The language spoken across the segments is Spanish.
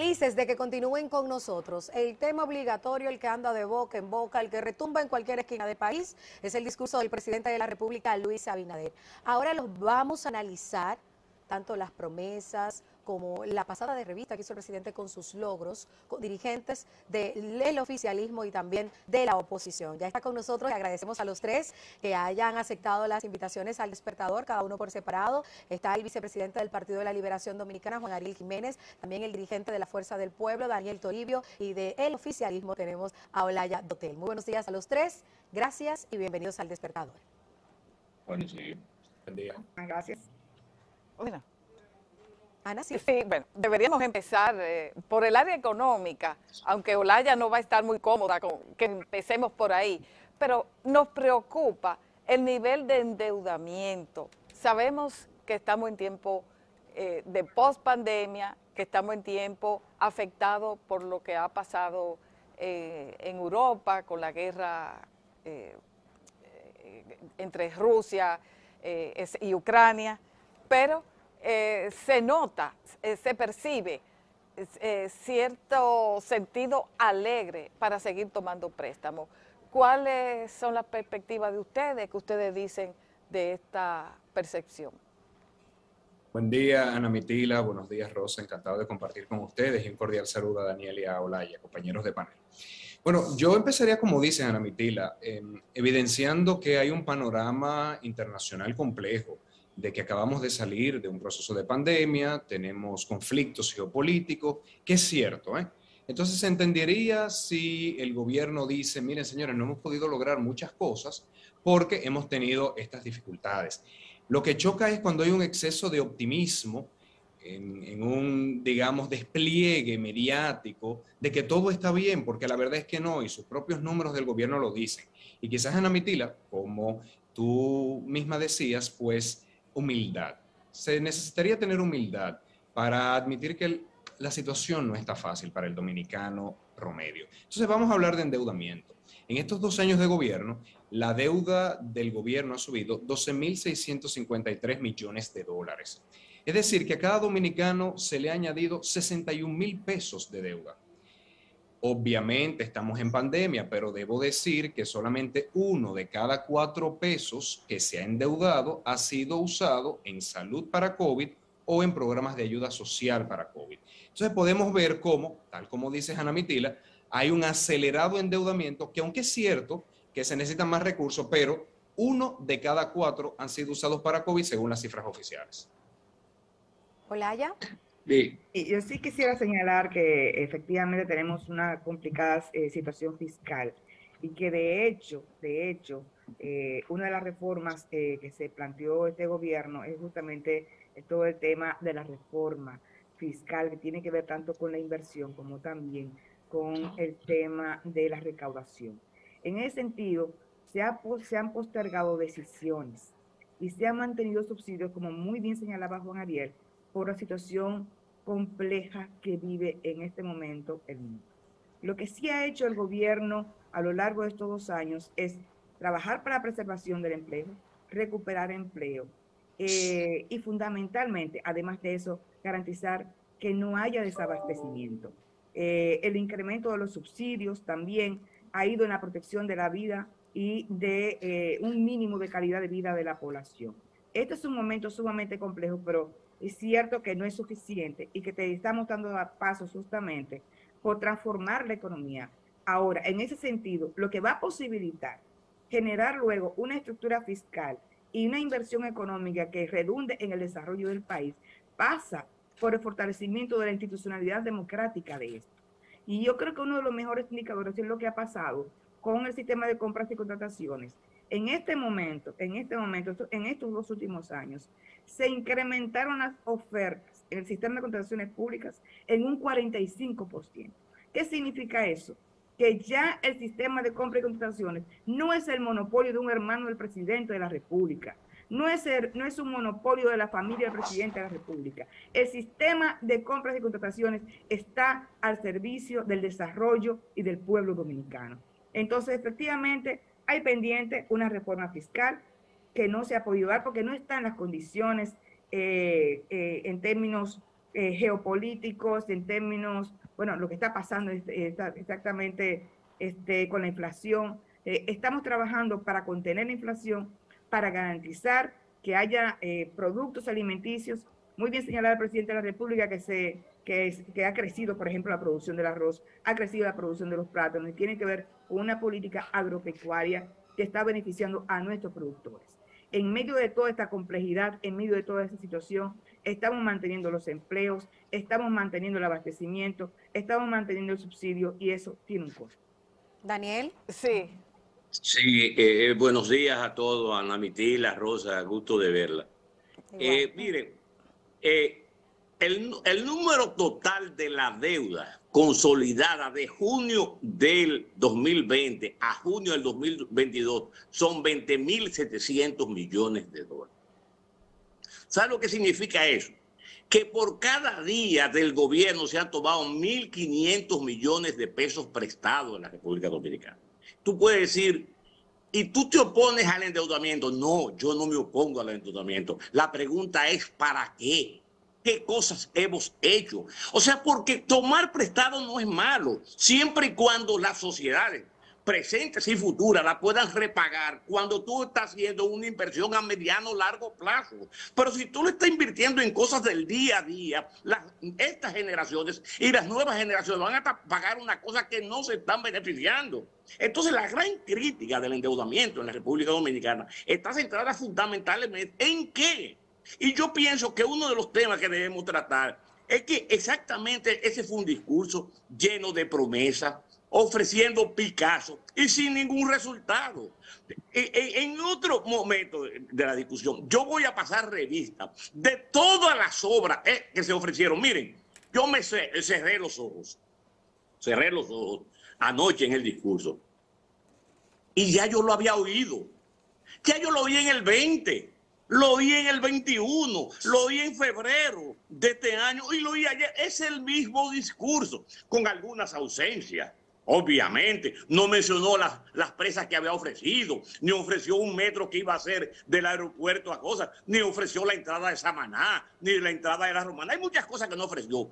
Felices de que continúen con nosotros. El tema obligatorio, el que anda de boca en boca, el que retumba en cualquier esquina del país, es el discurso del presidente de la República, Luis Abinader. Ahora los vamos a analizar, tanto las promesas como la pasada de revista que hizo el presidente con sus logros, con dirigentes del oficialismo y también de la oposición. Ya está con nosotros y agradecemos a los tres que hayan aceptado las invitaciones al despertador, cada uno por separado. Está el vicepresidente del Partido de la Liberación Dominicana, Juan Ariel Jiménez, también el dirigente de la Fuerza del Pueblo, Daniel Toribio, y del oficialismo tenemos a Olaya Dotel. Muy buenos días a los tres, gracias y bienvenidos al despertador. Buenos días. Buen día. Gracias. Bueno, Sí. Bueno, deberíamos empezar eh, por el área económica, aunque Olaya no va a estar muy cómoda con que empecemos por ahí, pero nos preocupa el nivel de endeudamiento. Sabemos que estamos en tiempo eh, de post-pandemia, que estamos en tiempo afectado por lo que ha pasado eh, en Europa con la guerra entre Rusia y Ucrania, pero eh, se nota, eh, se percibe eh, cierto sentido alegre para seguir tomando préstamos. ¿Cuáles son las perspectivas de ustedes que ustedes dicen de esta percepción? Buen día, Ana Mitila. Buenos días, Rosa. Encantado de compartir con ustedes y un cordial saludo a Daniel y a Olaya, compañeros de panel. Bueno, yo empezaría, como dice Ana Mitila, em, evidenciando que hay un panorama internacional complejo, de que acabamos de salir de un proceso de pandemia, tenemos conflictos geopolíticos, que es cierto, ¿eh? Entonces se entendería si el gobierno dice, miren señores, no hemos podido lograr muchas cosas porque hemos tenido estas dificultades. Lo que choca es cuando hay un exceso de optimismo en, en un, digamos, despliegue mediático de que todo está bien, porque la verdad es que no, y sus propios números del gobierno lo dicen. Y quizás Ana Mitila, como tú misma decías, pues humildad. Se necesitaría tener humildad para admitir que la situación no está fácil para el dominicano promedio. Entonces vamos a hablar de endeudamiento. En estos dos años de gobierno, la deuda del gobierno ha subido 12.653 millones de dólares. Es decir, que a cada dominicano se le ha añadido 61 mil pesos de deuda. Obviamente estamos en pandemia, pero debo decir que solamente uno de cada cuatro pesos que se ha endeudado ha sido usado en salud para COVID o en programas de ayuda social para COVID. Entonces podemos ver cómo, tal como dice Ana Mitila, hay un acelerado endeudamiento que aunque es cierto que se necesitan más recursos, pero uno de cada cuatro han sido usados para COVID según las cifras oficiales. Olaya. Sí. Yo sí quisiera señalar que efectivamente tenemos una complicada eh, situación fiscal y que de hecho, de hecho, eh, una de las reformas eh, que se planteó este gobierno es justamente eh, todo el tema de la reforma fiscal que tiene que ver tanto con la inversión como también con el tema de la recaudación. En ese sentido, se, ha, se han postergado decisiones y se han mantenido subsidios, como muy bien señalaba Juan Ariel, por la situación compleja que vive en este momento el mundo. Lo que sí ha hecho el gobierno a lo largo de estos dos años es trabajar para la preservación del empleo, recuperar empleo eh, y fundamentalmente, además de eso, garantizar que no haya desabastecimiento. Eh, el incremento de los subsidios también ha ido en la protección de la vida y de eh, un mínimo de calidad de vida de la población. Este es un momento sumamente complejo, pero es cierto que no es suficiente y que te estamos dando pasos justamente por transformar la economía. Ahora, en ese sentido, lo que va a posibilitar generar luego una estructura fiscal y una inversión económica que redunde en el desarrollo del país pasa por el fortalecimiento de la institucionalidad democrática de esto. Y yo creo que uno de los mejores indicadores es lo que ha pasado con el sistema de compras y contrataciones. En este momento, en este momento, en estos dos últimos años, se incrementaron las ofertas en el sistema de contrataciones públicas en un 45%. ¿Qué significa eso? Que ya el sistema de compra y contrataciones no es el monopolio de un hermano del presidente de la República, no es, no es un monopolio de la familia del presidente de la República. El sistema de compras y contrataciones está al servicio del desarrollo y del pueblo dominicano. Entonces, efectivamente, hay pendiente una reforma fiscal que no se ha podido dar porque no está en las condiciones eh, eh, en términos eh, geopolíticos, en términos, bueno, lo que está pasando exactamente este, con la inflación. Eh, estamos trabajando para contener la inflación, para garantizar que haya eh, productos alimenticios. Muy bien señalado el presidente de la República que, se, que, que ha crecido, por ejemplo, la producción del arroz, ha crecido la producción de los plátanos y tiene que ver una política agropecuaria que está beneficiando a nuestros productores. En medio de toda esta complejidad, en medio de toda esta situación, estamos manteniendo los empleos, estamos manteniendo el abastecimiento, estamos manteniendo el subsidio y eso tiene un costo. Daniel. Sí. Sí, eh, buenos días a todos, Ana Mitila, Rosa, gusto de verla. Eh, miren, eh, el, el, número total de la deuda consolidada de junio del 2020 a junio del 2022 son 20.700 millones de dólares. ¿Sabe lo que significa eso? Que por cada día del gobierno se han tomado 1.500 millones de pesos prestados en la República Dominicana. Tú puedes decir, ¿y tú te opones al endeudamiento? No, yo no me opongo al endeudamiento. La pregunta es, ¿para qué? ¿Qué cosas hemos hecho? O sea, porque tomar prestado no es malo, siempre y cuando las sociedades presentes y futuras la puedan repagar cuando tú estás haciendo una inversión a mediano largo plazo. Pero si tú le estás invirtiendo en cosas del día a día, las, estas generaciones y las nuevas generaciones van a pagar una cosa que no se están beneficiando. Entonces la gran crítica del endeudamiento en la República Dominicana está centrada fundamentalmente en qué. Y yo pienso que uno de los temas que debemos tratar es que exactamente ese fue un discurso lleno de promesas, ofreciendo Picasso y sin ningún resultado. En otro momento de la discusión, yo voy a pasar revista de todas las obras eh, que se ofrecieron. Miren, yo me cerré los ojos, cerré los ojos anoche en el discurso y ya yo lo había oído. Ya yo lo oí en el 20, lo oí en el 21, lo oí en febrero de este año y lo oí ayer. Es el mismo discurso, con algunas ausencias Obviamente, no mencionó las, las presas que había ofrecido, ni ofreció un metro que iba a ser del aeropuerto a cosas, ni ofreció la entrada de Samaná, ni la entrada de la Romana. Hay muchas cosas que no ofreció.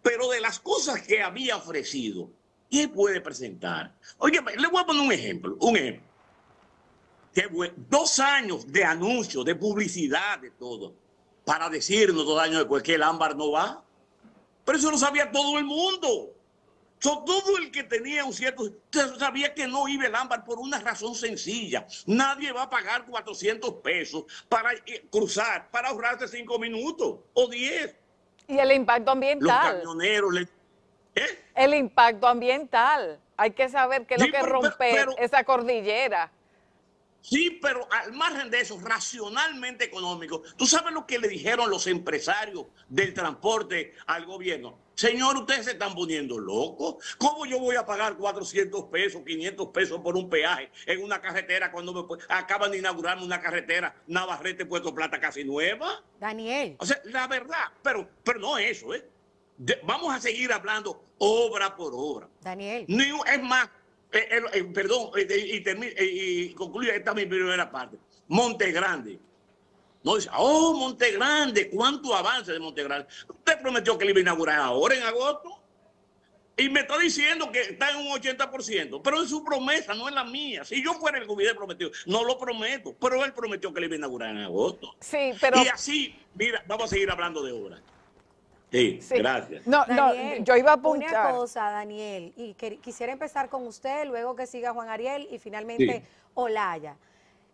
Pero de las cosas que había ofrecido, ¿qué puede presentar? Oye, le voy a poner un ejemplo, un ejemplo. Dos años de anuncio, de publicidad, de todo, para decirnos dos años después que el ámbar no va. Pero eso lo sabía todo el mundo todo el que tenía un cierto, sabía que no iba el ámbar por una razón sencilla. Nadie va a pagar 400 pesos para eh, cruzar, para ahorrarse 5 minutos o 10. Y el impacto ambiental. Los camioneros. ¿eh? El impacto ambiental. Hay que saber qué es lo que rompe esa cordillera. Sí, pero al margen de eso, racionalmente económico, ¿tú sabes lo que le dijeron los empresarios del transporte al gobierno? Señor, ustedes se están poniendo locos. ¿Cómo yo voy a pagar 400 pesos, 500 pesos por un peaje en una carretera cuando me acaban de inaugurar una carretera Navarrete Puerto Plata casi nueva? Daniel. O sea, la verdad, pero, pero no eso, ¿eh? vamos a seguir hablando obra por obra. Daniel. es más, eh, eh, perdón, y, y, concluyo esta mi primera parte. Monte Grande. No dice, oh, Monte Grande, ¿cuánto avance de Monte Grande? Usted prometió que le iba a inaugurar ahora en agosto. Y me está diciendo que está en un 80%, pero es su promesa, no es la mía. Si yo fuera el gobierno prometido, no lo prometo, pero él prometió que le iba a inaugurar en agosto. Sí, pero... Y así, mira, vamos a seguir hablando de obras. Sí, gracias. No, no, yo iba a apuntar. Una cosa, Daniel, y quisiera empezar con usted, luego que siga Juan Ariel y finalmente Olaya.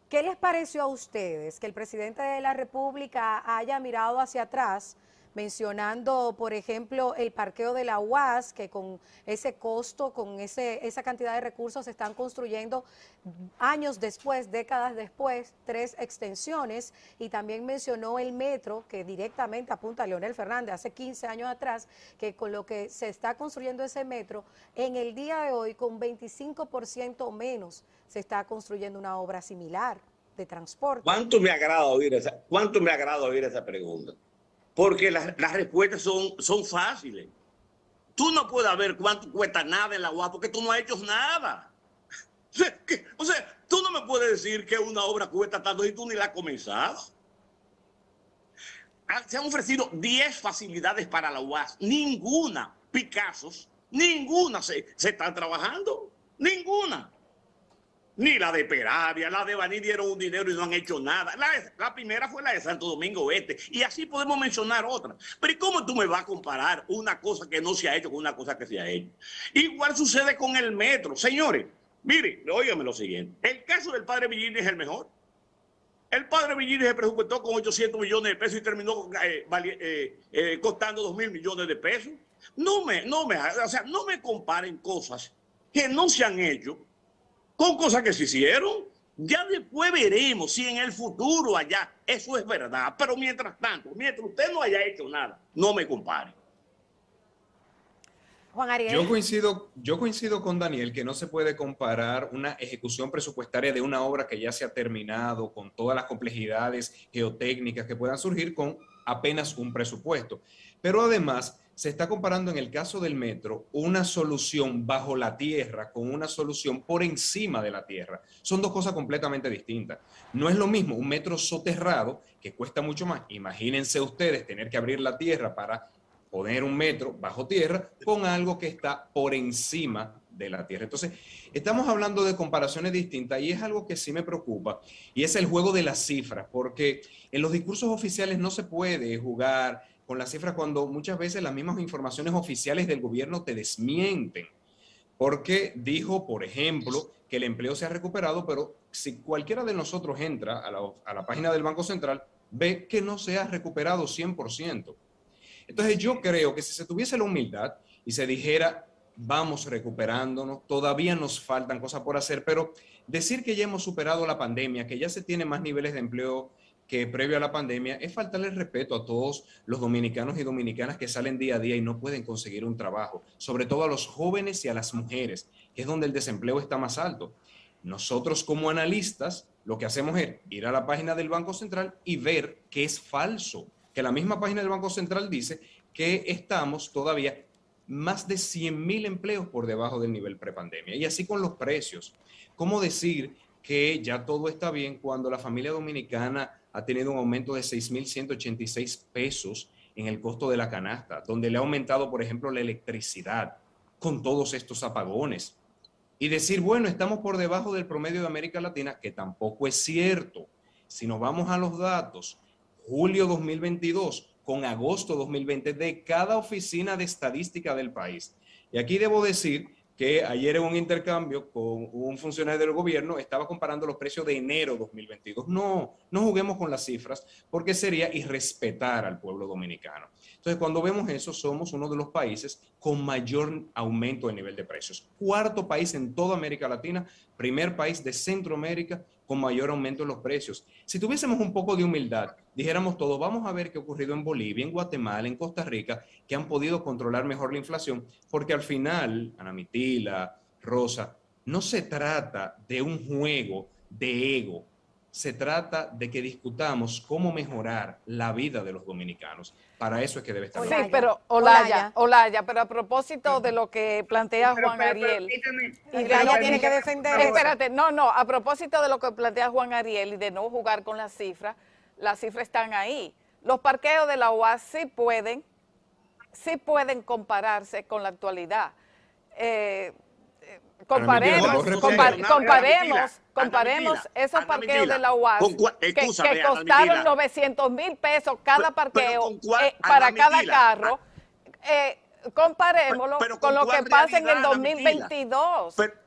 ¿Qué les pareció a ustedes que el presidente de la República haya mirado hacia atrás mencionando, por ejemplo, el parqueo de la UAS, que con ese costo, con ese, esa cantidad de recursos se están construyendo años después, décadas después, tres extensiones, y también mencionó el metro, que directamente apunta a Leonel Fernández hace 15 años atrás, que con lo que se está construyendo ese metro, en el día de hoy, con 25% menos, se está construyendo una obra similar de transporte. ¿Cuánto me agrada oír esa, cuánto me agrada oír esa pregunta? Porque las, respuestas son, son fáciles. Tú no puedes ver cuánto cuesta nada en la UAS porque tú no has hecho nada. O sea, tú no me puedes decir que una obra cuesta tanto y tú ni la has comenzado. se han ofrecido 10 facilidades para la UAS, ninguna, Picassos, ninguna se, se están trabajando, ninguna. Ni la de Peravia, la de Baní dieron un dinero y no han hecho nada. La, primera fue la de Santo Domingo Oeste. Y así podemos mencionar otras. Pero ¿y cómo tú me vas a comparar una cosa que no se ha hecho con una cosa que se ha hecho? Igual sucede con el metro. Señores, mire, óigame lo siguiente. El caso del padre Villini es el mejor. El padre Villini se presupuestó con 800 millones de pesos y terminó eh, eh, eh, costando 2 mil millones de pesos. No me, no me, o sea, no me comparen cosas que no se han hecho con cosas que se hicieron. Ya después veremos si en el futuro allá eso es verdad. Pero mientras tanto, mientras usted no haya hecho nada, no me compare. Juan Ariel. Yo coincido, yo coincido con Daniel que no se puede comparar una ejecución presupuestaria de una obra que ya se ha terminado con todas las complejidades geotécnicas que puedan surgir con apenas un presupuesto. Pero además, se está comparando en el caso del metro una solución bajo la tierra con una solución por encima de la tierra. Son dos cosas completamente distintas. No es lo mismo un metro soterrado que cuesta mucho más. Imagínense ustedes tener que abrir la tierra para poner un metro bajo tierra con algo que está por encima de la tierra. Entonces, estamos hablando de comparaciones distintas y es algo que sí me preocupa y es el juego de las cifras, porque en los discursos oficiales no se puede jugar con las cifras cuando muchas veces las mismas informaciones oficiales del gobierno te desmienten. Porque dijo, por ejemplo, que el empleo se ha recuperado, pero si cualquiera de nosotros entra a la, a la página del Banco Central, ve que no se ha recuperado 100%. Entonces yo creo que si se tuviese la humildad y se dijera, vamos recuperándonos, todavía nos faltan cosas por hacer, pero decir que ya hemos superado la pandemia, que ya se tiene más niveles de empleo que previo a la pandemia es faltarle respeto a todos los dominicanos y dominicanas que salen día a día y no pueden conseguir un trabajo, sobre todo a los jóvenes y a las mujeres, que es donde el desempleo está más alto. Nosotros como analistas lo que hacemos es ir a la página del Banco Central y ver que es falso, que la misma página del Banco Central dice que estamos todavía más de 100 mil empleos por debajo del nivel prepandemia. Y así con los precios. ¿Cómo decir que ya todo está bien cuando la familia dominicana ha tenido un aumento de 6.186 pesos en el costo de la canasta, donde le ha aumentado, por ejemplo, la electricidad con todos estos apagones. Y decir, bueno, estamos por debajo del promedio de América Latina, que tampoco es cierto. Si nos vamos a los datos, julio 2022 con agosto 2020 de cada oficina de estadística del país. Y aquí debo decir que ayer en un intercambio con un funcionario del gobierno estaba comparando los precios de enero 2022. No, no juguemos con las cifras porque sería irrespetar al pueblo dominicano. Entonces, cuando vemos eso, somos uno de los países con mayor aumento de nivel de precios. Cuarto país en toda América Latina, primer país de Centroamérica con mayor aumento en los precios. Si tuviésemos un poco de humildad, dijéramos todos, vamos a ver qué ha ocurrido en Bolivia, en Guatemala, en Costa Rica, que han podido controlar mejor la inflación, porque al final, Ana Mitila, Rosa, no se trata de un juego de ego, se trata de que discutamos cómo mejorar la vida de los dominicanos. Para eso es que debe estar. Sí, pero Olaya, Olaya, pero a propósito de lo que plantea Juan Ariel. y de tiene que defender. Espérate, no, no, a propósito de lo que plantea Juan Ariel y de no jugar con las cifras, las cifras están ahí. Los parqueos de la UAS sí pueden, sí pueden compararse con la actualidad. Eh, comparemos, comparemos, comparemos esos parqueos de la UAS que, costaron 900 mil pesos cada parqueo eh, para cada carro. Eh, comparémoslo con, lo que pasa en el 2022. Pero,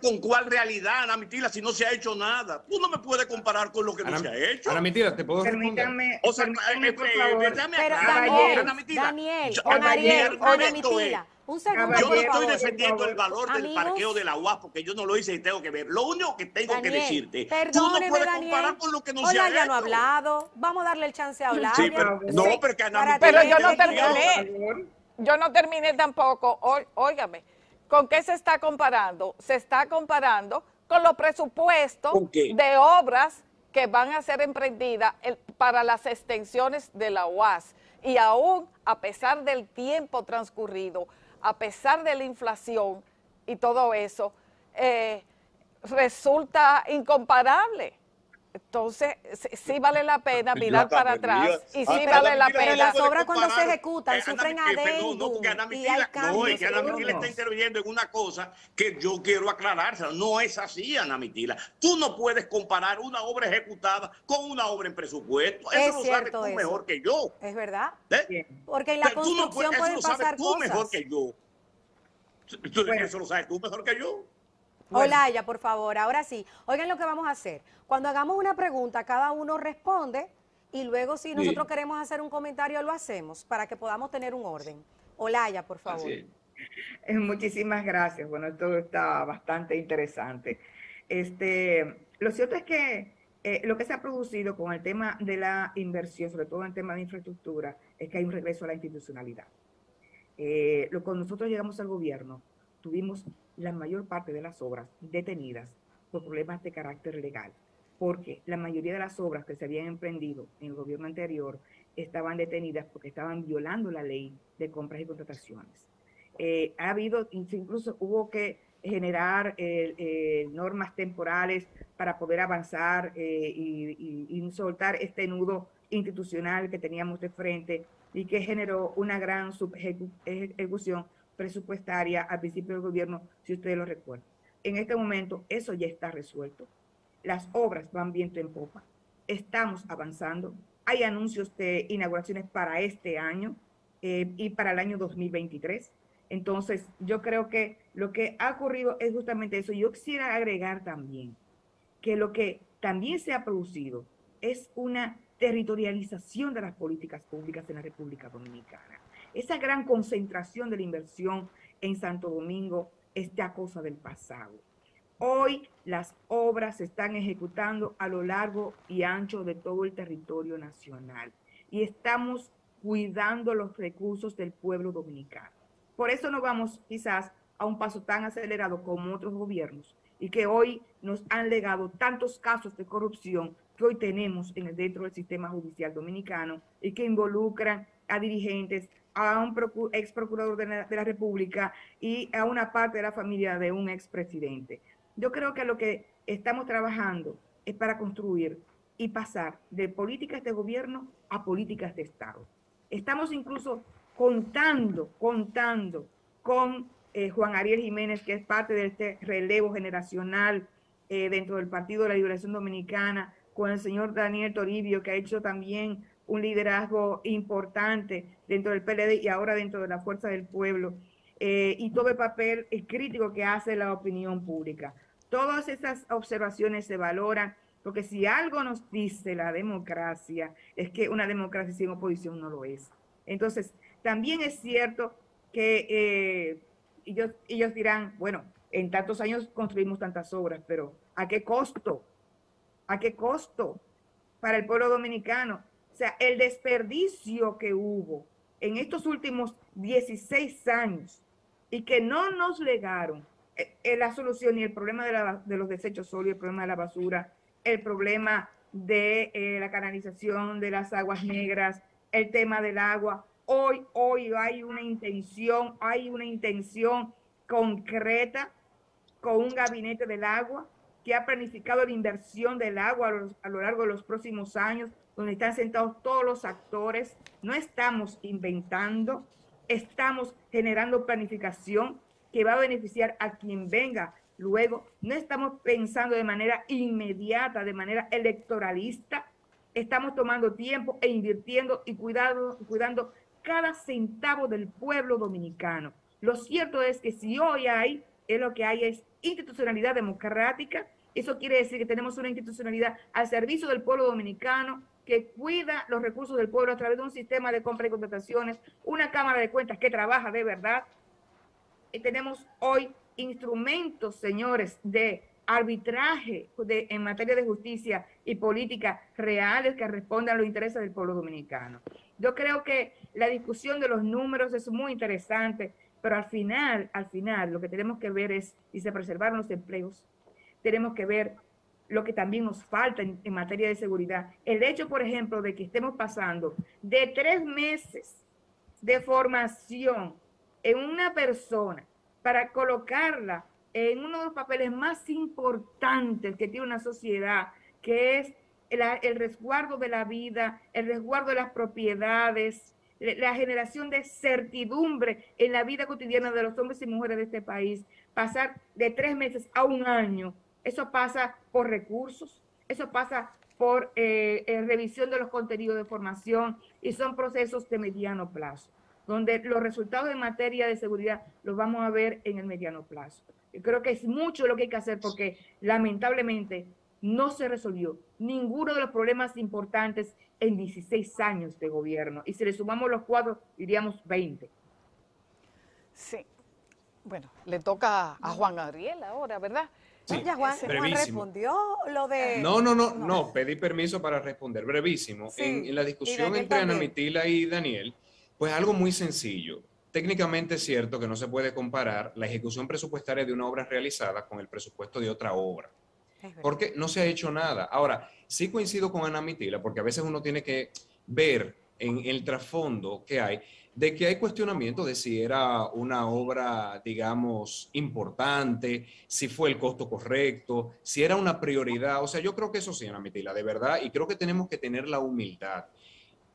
con cuál realidad, Ana Mitila, si no se ha hecho nada. Tú no me puedes comparar con lo que no se ha hecho. Ana Mitila, te puedo Permítanme, o sea, permítanme, por favor. Daniel, Daniel, Ana Mitila. Yo no estoy defendiendo el valor del parqueo de la UAS porque yo no lo hice y tengo que ver. Lo único que tengo que decirte, tú no puedes comparar con lo que no se ha ya no ha hablado. Vamos a darle el chance a hablar. Sí, pero, no, pero que Pero yo no terminé. Yo no terminé tampoco. óigame, ¿con qué se está comparando? Se está comparando con los presupuestos de obras que van a ser emprendidas para las extensiones de la UAS. Y aún, a pesar del tiempo transcurrido, a pesar de la inflación y todo eso, eh, resulta incomparable. Entonces, sí vale la pena mirar para atrás y sí vale la pena. las obras cuando se ejecutan eh, sufren adendum no, y hay cambios. No, es que Ana Mitila está interviniendo en una cosa que yo quiero aclarársela. No es así, Ana Mitila. Tú no puedes comparar una obra ejecutada con una obra en presupuesto. Eso lo sabes tú mejor que yo. Es verdad. ¿Eh? Porque en la construcción pueden pasar tú mejor que yo. Eso lo sabes tú mejor que yo. Olaya, por favor, ahora sí. Oigan lo que vamos a hacer. Cuando hagamos una pregunta, cada uno responde y luego si nosotros queremos hacer un comentario, lo hacemos para que podamos tener un orden. Olaya, por favor. Muchísimas gracias. Bueno, esto está bastante interesante. Este, lo cierto es que eh, lo que se ha producido con el tema de la inversión, sobre todo en el tema de infraestructura, es que hay un regreso a la institucionalidad. Eh, lo, cuando nosotros llegamos al gobierno, tuvimos la mayor parte de las obras detenidas por problemas de carácter legal, porque la mayoría de las obras que se habían emprendido en el gobierno anterior estaban detenidas porque estaban violando la ley de compras y contrataciones. Eh, ha habido, incluso hubo que generar eh, eh, normas temporales para poder avanzar y, y, soltar este nudo institucional que teníamos de frente y que generó una gran ejecución presupuestaria al principio del gobierno, si ustedes lo recuerdan. En este momento eso ya está resuelto. Las obras van viento en popa. Estamos avanzando. Hay anuncios de inauguraciones para este año eh, y para el año 2023. Entonces, yo creo que lo que ha ocurrido es justamente eso. Yo quisiera agregar también que lo que también se ha producido es una territorialización de las políticas públicas en la República Dominicana. Esa gran concentración de la inversión en Santo Domingo es ya cosa del pasado. Hoy las obras se están ejecutando a lo largo y ancho de todo el territorio nacional y estamos cuidando los recursos del pueblo dominicano. Por eso no vamos quizás a un paso tan acelerado como otros gobiernos y que hoy nos han legado tantos casos de corrupción que hoy tenemos en el, dentro del sistema judicial dominicano y que involucran a dirigentes, a un ex procurador de la, República y a una parte de la familia de un expresidente. Yo creo que lo que estamos trabajando es para construir y pasar de políticas de gobierno a políticas de Estado. Estamos incluso contando, contando con eh, Juan Ariel Jiménez, que es parte de este relevo generacional eh, dentro del Partido de la Liberación Dominicana, con el señor Daniel Toribio, que ha hecho también un liderazgo importante dentro del PLD y ahora dentro de la Fuerza del Pueblo, eh, y todo el papel crítico que hace la opinión pública. Todas esas observaciones se valoran, porque si algo nos dice la democracia, es que una democracia sin oposición no lo es. Entonces, también es cierto que eh, ellos, ellos dirán, bueno, en tantos años construimos tantas obras, pero ¿a qué costo? ¿A qué costo para el pueblo dominicano? Sea, el desperdicio que hubo en estos últimos 16 años y que no nos legaron eh, eh, la solución y el problema de, los desechos sólidos, el problema de la basura, el problema de eh, la canalización de las aguas negras, el tema del agua. Hoy, hoy hay una intención, hay una intención concreta con un gabinete del agua que ha planificado la inversión del agua a lo largo de los próximos años donde están sentados todos los actores. No estamos inventando, estamos generando planificación que va a beneficiar a quien venga luego. No estamos pensando de manera inmediata, de manera electoralista. Estamos tomando tiempo e invirtiendo y cuidando, cuidando cada centavo del pueblo dominicano. Lo cierto es que si hoy hay, es lo que hay es institucionalidad democrática. Eso quiere decir que tenemos una institucionalidad al servicio del pueblo dominicano, que cuida los recursos del pueblo a través de un sistema de compra y contrataciones, una Cámara de Cuentas que trabaja de verdad. Y tenemos hoy instrumentos, señores, de arbitraje de, en materia de justicia y política reales que respondan a los intereses del pueblo dominicano. Yo creo que la discusión de los números es muy interesante, pero al final, al final, lo que tenemos que ver es si se preservaron los empleos, tenemos que ver lo que también nos falta en, materia de seguridad. El hecho, por ejemplo, de que estemos pasando de tres meses de formación en una persona para colocarla en uno de los papeles más importantes que tiene una sociedad, que es el resguardo de la vida, el resguardo de las propiedades, la generación de certidumbre en la vida cotidiana de los hombres y mujeres de este país, pasar de tres meses a un año, eso pasa por recursos, eso pasa por eh, eh, revisión de los contenidos de formación y son procesos de mediano plazo, donde los resultados en materia de seguridad los vamos a ver en el mediano plazo. Yo creo que es mucho lo que hay que hacer porque lamentablemente no se resolvió ninguno de los problemas importantes en 16 años de gobierno. Y si le sumamos los cuadros, diríamos 20. Sí. Bueno, le toca a Juan Ariel ahora, ¿verdad? Sí, ya Juan, respondió lo de... No, no, no, no, pedí permiso para responder, brevísimo. en, la discusión entre Ana Mitila y Daniel, pues algo muy sencillo. Técnicamente es cierto que no se puede comparar la ejecución presupuestaria de una obra realizada con el presupuesto de otra obra porque no se ha hecho nada. Ahora, sí coincido con Ana Mitila, porque a veces uno tiene que ver en el trasfondo que hay de que hay cuestionamiento de si era una obra, digamos, importante, si fue el costo correcto, si era una prioridad. O sea, yo creo que eso sí, Ana Mitila, de verdad, y creo que tenemos que tener la humildad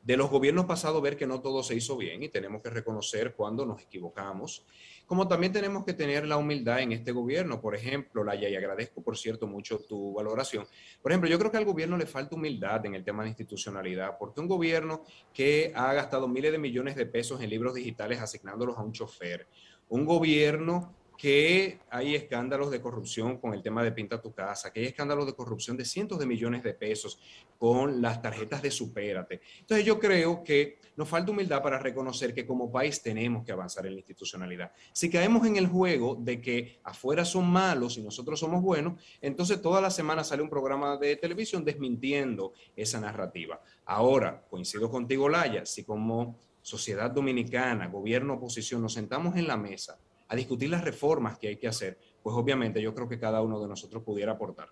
de los gobiernos pasados ver que no todo se hizo bien y tenemos que reconocer cuando nos equivocamos como también tenemos que tener la humildad en este gobierno. Por ejemplo, Laia, y agradezco, por cierto, mucho tu valoración. Por ejemplo, yo creo que al gobierno le falta humildad en el tema de institucionalidad, porque un gobierno que ha gastado miles de millones de pesos en libros digitales asignándolos a un chofer, un gobierno que hay escándalos de corrupción con el tema de Pinta tu casa, que hay escándalos de corrupción de cientos de millones de pesos con las tarjetas de Supérate. Entonces yo creo que nos falta humildad para reconocer que como país tenemos que avanzar en la institucionalidad. Si caemos en el juego de que afuera son malos y nosotros somos buenos, entonces toda la semana sale un programa de televisión desmintiendo esa narrativa. Ahora, coincido contigo, Laya, si como sociedad dominicana, gobierno, oposición, nos sentamos en la mesa a discutir las reformas que hay que hacer, pues obviamente yo creo que cada uno de nosotros pudiera aportar.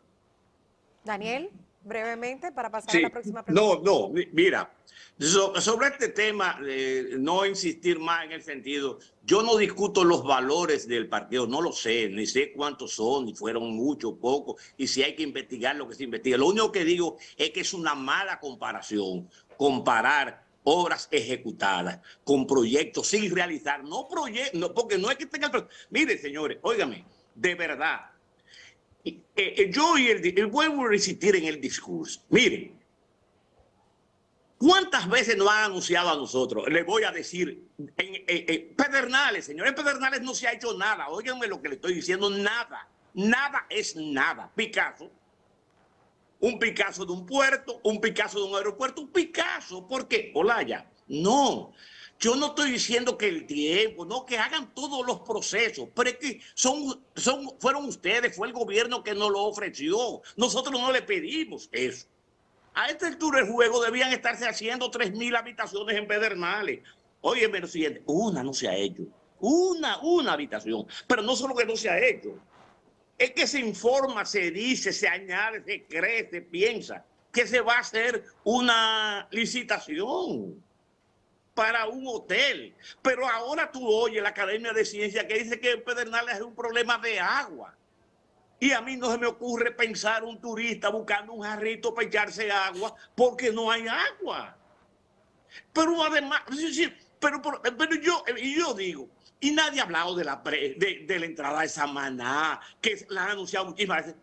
Daniel, brevemente, para pasar a la próxima pregunta. No, no, mira, sobre este tema, no insistir más en el sentido, yo no discuto los valores del partido, no lo sé, ni sé cuántos son, ni fueron muchos, pocos, y si hay que investigar lo que se investiga. Lo único que digo es que es una mala comparación, comparar obras ejecutadas, con proyectos sin realizar, no proyectos, porque no es que tengan... Mire, señores, óigame, de verdad, eh, eh, yo y el, vuelvo a resistir en el discurso. Miren, ¿cuántas veces nos han anunciado a nosotros? Le voy a decir, en, Pedernales, señores, Pedernales no se ha hecho nada. Óiganme lo que le estoy diciendo, nada. Nada es nada. Picasso un Picasso de un puerto, un Picasso de un aeropuerto, un Picasso. ¿Por qué? Olaya, no. Yo no estoy diciendo que el tiempo, no, que hagan todos los procesos, pero es que son, fueron ustedes, fue el gobierno que nos lo ofreció. Nosotros no le pedimos eso. A este altura del juego debían estarse haciendo 3.000 habitaciones en Pedernales. Oye, lo siguiente, una no se ha hecho. Una, una habitación. Pero no solo que no se ha hecho, es que se informa, se dice, se añade, se cree, se piensa que se va a hacer una licitación para un hotel. Pero ahora tú oyes la Academia de Ciencia que dice que Pedernales es un problema de agua. Y a mí no se me ocurre pensar un turista buscando un jarrito para echarse agua porque no hay agua. Pero además, pero, pero yo, yo digo, y nadie ha hablado de la, de, la entrada de Samaná, que la han anunciado muchísimas veces.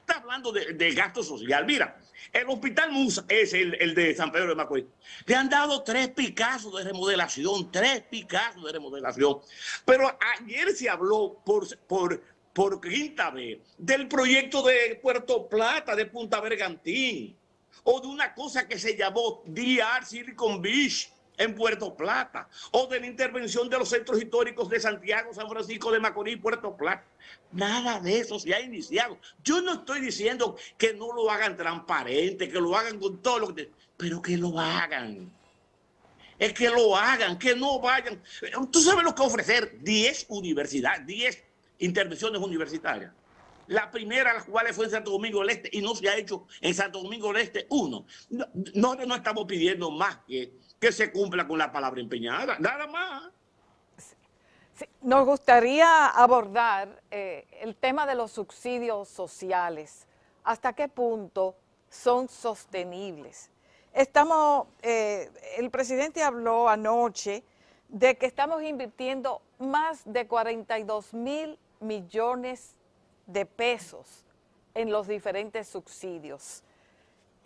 Está hablando de, gasto social. Mira, el hospital Musa es el, de San Pedro de Macorís. Le han dado tres Picassos de remodelación, tres Picassos de remodelación. Pero ayer se habló por, por, por quinta vez del proyecto de Puerto Plata, de Punta Bergantín, o de una cosa que se llamó DR Silicon Beach en Puerto Plata, o de la intervención de los centros históricos de Santiago, San Francisco de Macorís, Puerto Plata. Nada de eso se ha iniciado. Yo no estoy diciendo que no lo hagan transparente, que lo hagan con todo lo que... Pero que lo hagan. Es que lo hagan, que no vayan. Tú sabes lo que ofrecer 10 universidades, 10 intervenciones universitarias. La primera, las cuales fue en Santo Domingo del Este, y no se ha hecho en Santo Domingo del Este, uno. No, no estamos pidiendo más que que se cumpla con la palabra empeñada, nada más. nos gustaría abordar eh, el tema de los subsidios sociales. ¿Hasta qué punto son sostenibles. Estamos, eh, el presidente habló anoche de que estamos invirtiendo más de 42 mil millones de pesos en los diferentes subsidios.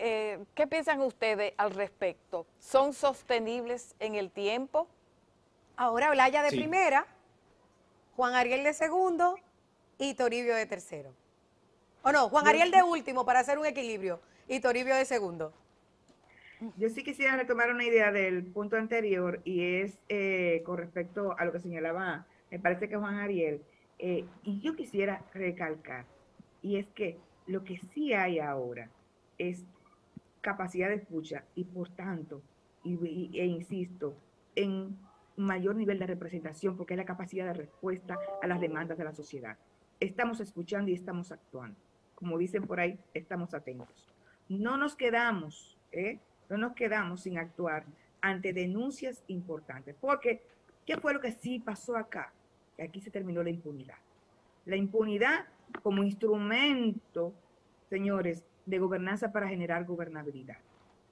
Eh, ¿Qué piensan ustedes al respecto? ¿Son sostenibles en el tiempo? Ahora Olaya de primera, Juan Ariel de segundo y Toribio de tercero. O no, Juan Ariel de último para hacer un equilibrio y Toribio de segundo. Yo sí quisiera retomar una idea del punto anterior y es eh, con respecto a lo que señalaba, me parece que Juan Ariel, eh, y yo quisiera recalcar, y es que lo que sí hay ahora es capacidad de escucha y por tanto, y, e insisto, en mayor nivel de representación porque es la capacidad de respuesta a las demandas de la sociedad. Estamos escuchando y estamos actuando. Como dicen por ahí, estamos atentos. No nos quedamos, ¿eh? no nos quedamos sin actuar ante denuncias importantes. Porque, ¿qué fue lo que sí pasó acá? Aquí se terminó la impunidad. La impunidad como instrumento, señores, de gobernanza para generar gobernabilidad.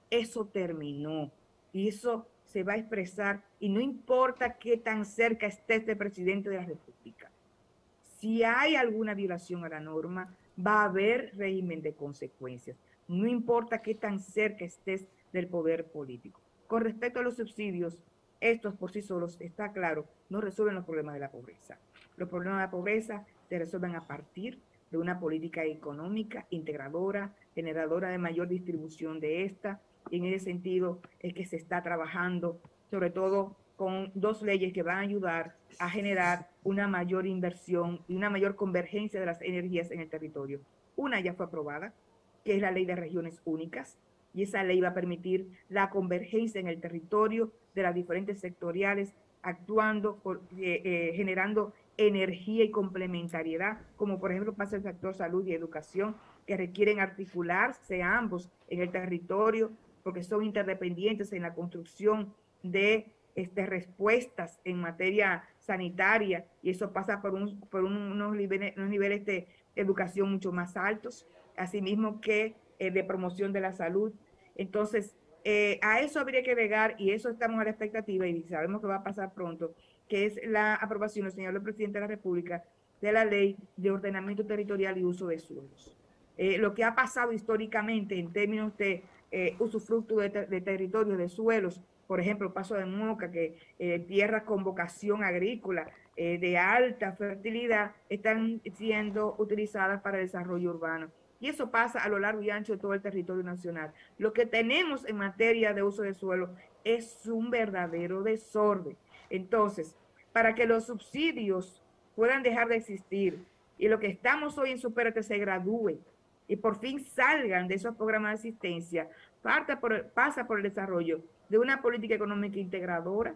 Eso terminó y eso se va a expresar y no importa qué tan cerca esté este presidente de la República. Si hay alguna violación a la norma, va a haber régimen de consecuencias. No importa qué tan cerca estés del poder político. Con respecto a los subsidios, estos por sí solos, está claro, no resuelven los problemas de la pobreza. Los problemas de la pobreza se resuelven a partir de una política económica integradora, generadora de mayor distribución de esta, y en ese sentido es que se está trabajando, sobre todo con dos leyes que van a ayudar a generar una mayor inversión y una mayor convergencia de las energías en el territorio. Una ya fue aprobada, que es la ley de regiones únicas, y esa ley va a permitir la convergencia en el territorio de las diferentes sectoriales, actuando, eh, eh, generando energía y complementariedad, como por ejemplo pasa el sector salud y educación, que requieren articularse ambos en el territorio porque son interdependientes en la construcción de este, respuestas en materia sanitaria y eso pasa por, por unos niveles, unos niveles de educación mucho más altos, asimismo que eh, de promoción de la salud. Entonces, eh, a eso habría que agregar, y eso estamos a la expectativa y sabemos que va a pasar pronto, que es la aprobación, señor el presidente de la República, de la ley de ordenamiento territorial y uso de suelos. Eh, lo que ha pasado históricamente en términos de eh, usufructo de, territorios, de suelos, por ejemplo, Paso de Moca, que eh, tierras con vocación agrícola eh, de alta fertilidad están siendo utilizadas para el desarrollo urbano. Y eso pasa a lo largo y ancho de todo el territorio nacional. Lo que tenemos en materia de uso de suelo es un verdadero desorden. Entonces, para que los subsidios puedan dejar de existir. Y lo que estamos hoy en Supérate se gradúe y por fin salgan de esos programas de asistencia, por, pasa por el desarrollo de una política económica integradora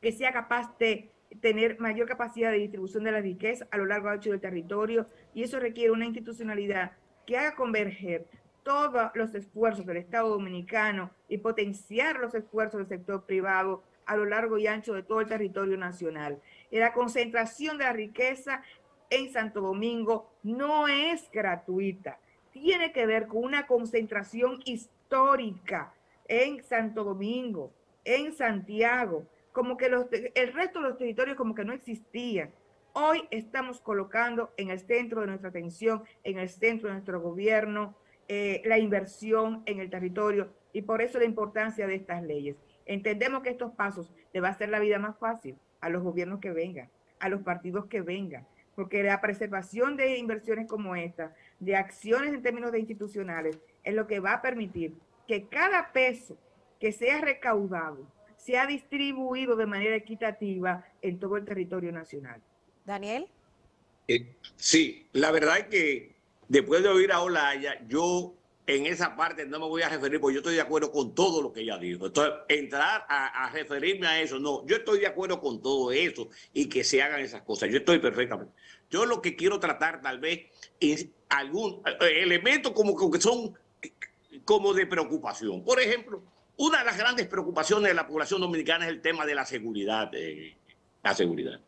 que sea capaz de tener mayor capacidad de distribución de la riqueza a lo largo y ancho del territorio. Y eso requiere una institucionalidad que haga converger todos los esfuerzos del Estado dominicano y potenciar los esfuerzos del sector privado a lo largo y ancho de todo el territorio nacional. La concentración de la riqueza en Santo Domingo no es gratuita. Tiene que ver con una concentración histórica en Santo Domingo, en Santiago, como que los, el resto de los territorios como que no existían. Hoy estamos colocando en el centro de nuestra atención, en el centro de nuestro gobierno, eh, la inversión en el territorio y por eso la importancia de estas leyes. Entendemos que estos pasos le va a hacer la vida más fácil a los gobiernos que vengan, a los partidos que vengan, porque la preservación de inversiones como esta, de acciones en términos de institucionales, es lo que va a permitir que cada peso que sea recaudado sea distribuido de manera equitativa en todo el territorio nacional. Daniel. Eh, sí, la verdad es que después de oír a Olaya, yo en esa parte no me voy a referir, porque yo estoy de acuerdo con todo lo que ella dijo. Entonces, entrar a, referirme a eso, no, yo estoy de acuerdo con todo eso y que se hagan esas cosas. Yo estoy perfectamente. Yo lo que quiero tratar tal vez es algún eh, elemento como que son como de preocupación. Por ejemplo, una de las grandes preocupaciones de la población dominicana es el tema de la seguridad. la seguridad.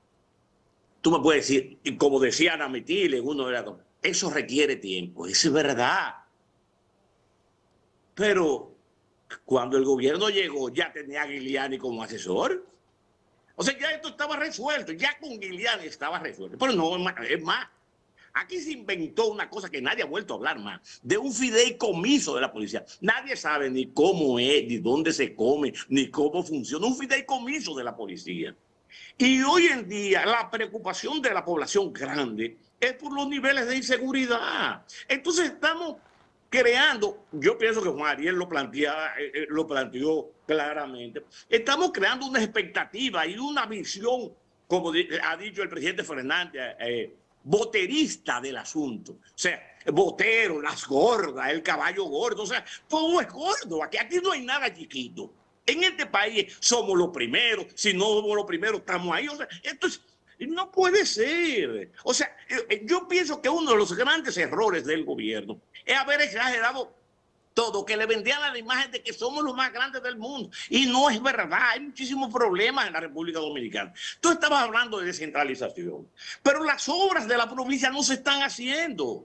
Tú me puedes decir, como decía Ana Metile, uno de eso requiere tiempo. Eso es verdad Pero cuando el gobierno llegó ya tenía a Giuliani como asesor. O sea, ya esto estaba resuelto, ya con Giuliani estaba resuelto. Pero no, es más, aquí se inventó una cosa que nadie ha vuelto a hablar más, de un fideicomiso de la policía. Nadie sabe ni cómo es, ni dónde se come, ni cómo funciona un fideicomiso de la policía. Y hoy en día la preocupación de la población grande es por los niveles de inseguridad. Entonces estamos creando, yo pienso que Juan Ariel lo, plantea, eh, eh, lo planteó claramente, estamos creando una expectativa y una visión, como ha dicho el presidente Fernández, eh, boterista del asunto. O sea, botero, las gordas, el caballo gordo, o sea, todo es gordo, aquí, aquí no hay nada chiquito. En este país somos los primeros, si no somos los primeros, estamos ahí. O sea, esto no puede ser. O sea, yo pienso que uno de los grandes errores del gobierno es haber exagerado todo, que le vendían la imagen de que somos los más grandes del mundo. Y no es verdad, hay muchísimos problemas en la República Dominicana. Tú estabas hablando de descentralización, pero las obras de la provincia no se están haciendo.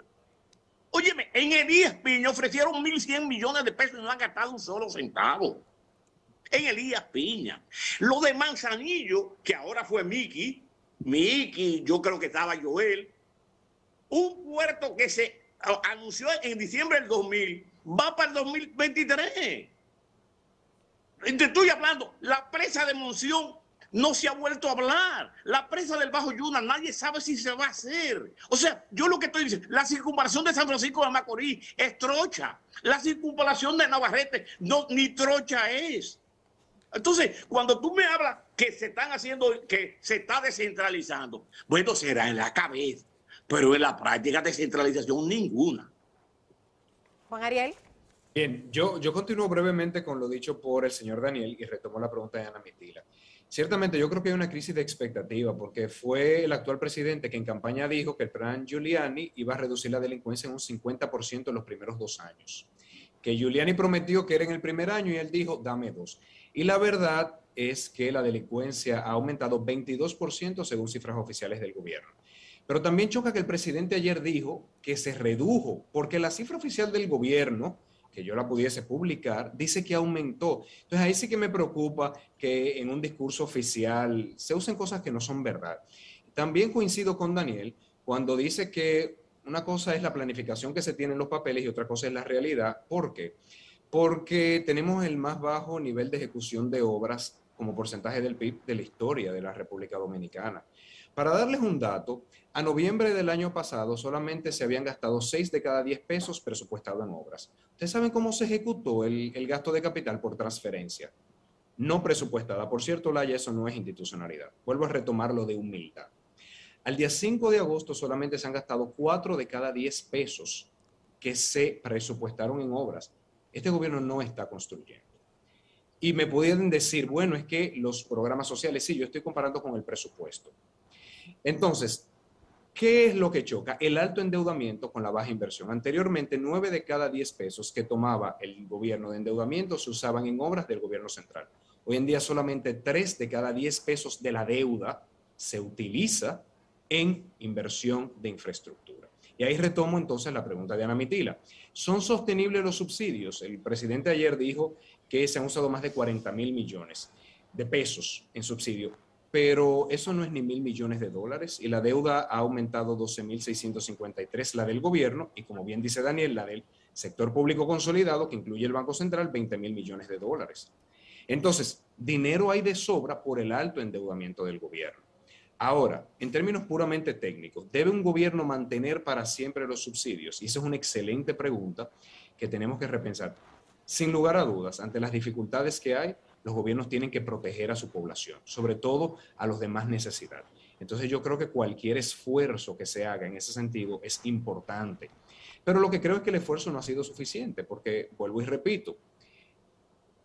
Óyeme, en Elías Piña ofrecieron 1.100 millones de pesos y no han gastado un solo centavo. En Elías Piña. Lo de Manzanillo, que ahora fue Miki, Miki, yo creo que estaba Joel, un puerto que se anunció en diciembre del 2000, va para el 2023. Te estoy hablando, la presa de Monción no se ha vuelto a hablar. La presa del Bajo Yuna, nadie sabe si se va a hacer. O sea, yo lo que estoy diciendo, la circunvalación de San Francisco de Macorís es trocha. La circunvalación de Navarrete no, ni trocha es. Entonces, cuando tú me hablas que se están haciendo, que se está descentralizando, bueno, será en la cabeza pero en la práctica descentralización ninguna. Juan Ariel. Bien, yo, yo continúo brevemente con lo dicho por el señor Daniel y retomo la pregunta de Ana Mitila. Ciertamente yo creo que hay una crisis de expectativa porque fue el actual presidente que en campaña dijo que el plan Giuliani iba a reducir la delincuencia en un 50% en los primeros dos años. Que Giuliani prometió que era en el primer año y él dijo, dame dos. Y la verdad es que la delincuencia ha aumentado 22% según cifras oficiales del gobierno. Pero también choca que el presidente ayer dijo que se redujo, porque la cifra oficial del gobierno, que yo la pudiese publicar, dice que aumentó. Entonces ahí sí que me preocupa que en un discurso oficial se usen cosas que no son verdad. También coincido con Daniel cuando dice que una cosa es la planificación que se tiene en los papeles y otra cosa es la realidad. ¿Por qué? Porque tenemos el más bajo nivel de ejecución de obras como porcentaje del PIB de la historia de la República Dominicana. Para darles un dato, a noviembre del año pasado solamente se habían gastado 6 de cada 10 pesos presupuestados en obras. ¿Ustedes saben cómo se ejecutó el, gasto de capital por transferencia? No presupuestada. Por cierto, Laya, eso no es institucionalidad. Vuelvo a retomarlo de humildad. Al día 5 de agosto solamente se han gastado 4 de cada 10 pesos que se presupuestaron en obras. Este gobierno no está construyendo. Y me pudieran decir, bueno, es que los programas sociales, sí, yo estoy comparando con el presupuesto. Entonces, ¿Qué es lo que choca? El alto endeudamiento con la baja inversión. Anteriormente, nueve de cada diez pesos que tomaba el gobierno de endeudamiento se usaban en obras del gobierno central. Hoy en día solamente tres de cada diez pesos de la deuda se utiliza en inversión de infraestructura. Y ahí retomo entonces la pregunta de Ana Mitila. ¿Son sostenibles los subsidios? El presidente ayer dijo que se han usado más de 40 mil millones de pesos en subsidio pero eso no es ni mil millones de dólares y la deuda ha aumentado 12.653, la del gobierno, y como bien dice Daniel, la del sector público consolidado, que incluye el Banco Central, 20 mil millones de dólares. Entonces, dinero hay de sobra por el alto endeudamiento del gobierno. Ahora, en términos puramente técnicos, ¿debe un gobierno mantener para siempre los subsidios? Y esa es una excelente pregunta que tenemos que repensar. Sin lugar a dudas, ante las dificultades que hay, los gobiernos tienen que proteger a su población, sobre todo a los de más necesidad. Entonces yo creo que cualquier esfuerzo que se haga en ese sentido es importante. Pero lo que creo es que el esfuerzo no ha sido suficiente, porque vuelvo y repito,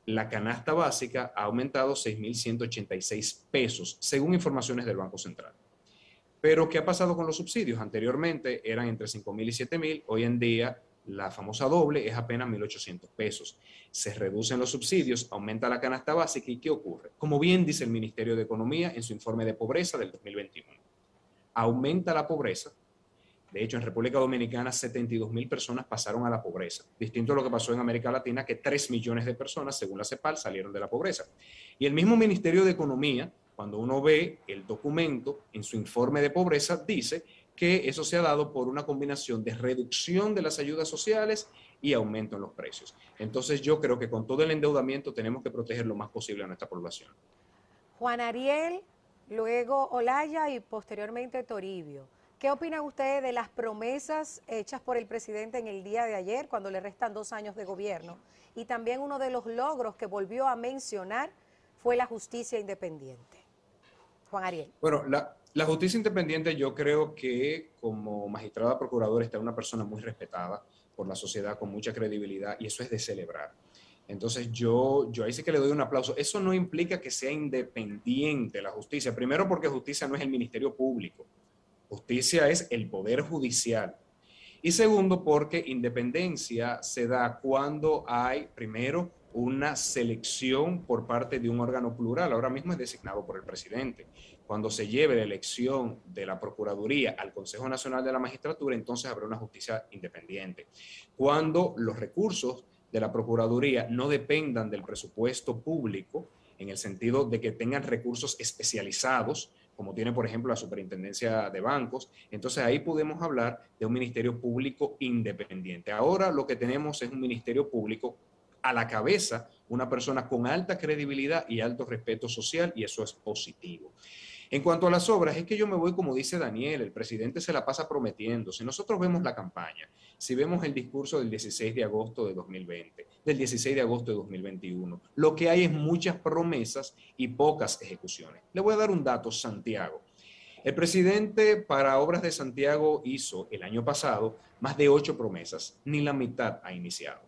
la canasta básica ha aumentado 6.186 pesos, según informaciones del Banco Central. Pero, ¿qué ha pasado con los subsidios? Anteriormente eran entre 5.000 y 7.000, hoy en día la famosa doble es apenas 1.800 pesos. Se reducen los subsidios, aumenta la canasta básica y ¿qué ocurre? Como bien dice el Ministerio de Economía en su informe de pobreza del 2021. Aumenta la pobreza, De hecho, en República Dominicana 72 mil personas pasaron a la pobreza, distinto a lo que pasó en América Latina, que 3 millones de personas, según la CEPAL, salieron de la pobreza. Y el mismo Ministerio de Economía, cuando uno ve el documento en su informe de pobreza, dice que eso se ha dado por una combinación de reducción de las ayudas sociales y aumento en los precios. Entonces yo creo que con todo el endeudamiento tenemos que proteger lo más posible a nuestra población. Juan Ariel, luego Olaya y posteriormente Toribio. ¿Qué opinan ustedes de las promesas hechas por el presidente en el día de ayer, cuando le restan dos años de gobierno? Y también uno de los logros que volvió a mencionar fue la justicia independiente. Juan Ariel. Bueno, la, la justicia independiente yo creo que como magistrada procuradora está una persona muy respetada por la sociedad, con mucha credibilidad, y eso es de celebrar. Entonces yo, yo ahí sí que le doy un aplauso. Eso no implica que sea independiente la justicia. Primero porque justicia no es el Ministerio Público. Justicia es el Poder Judicial. Y segundo porque independencia se da cuando hay, primero, una selección por parte de un órgano plural. Ahora mismo es designado por el presidente. Cuando se lleve la elección de la Procuraduría al Consejo Nacional de la Magistratura, entonces habrá una justicia independiente. Cuando los recursos de la Procuraduría no dependan del presupuesto público, en el sentido de que tengan recursos especializados, como tiene, por ejemplo, la Superintendencia de Bancos. Entonces ahí podemos hablar de un Ministerio Público independiente. Ahora lo que tenemos es un Ministerio Público a la cabeza, una persona con alta credibilidad y alto respeto social, y eso es positivo. En cuanto a las obras, es que yo me voy como dice Daniel, el presidente se la pasa prometiendo. Si nosotros vemos la campaña, si vemos el discurso del 16 de agosto de 2020, del 16 de agosto de 2021, lo que hay es muchas promesas y pocas ejecuciones. Le voy a dar un dato, Santiago. El presidente para Obras de Santiago hizo el año pasado más de ocho promesas, ni la mitad ha iniciado.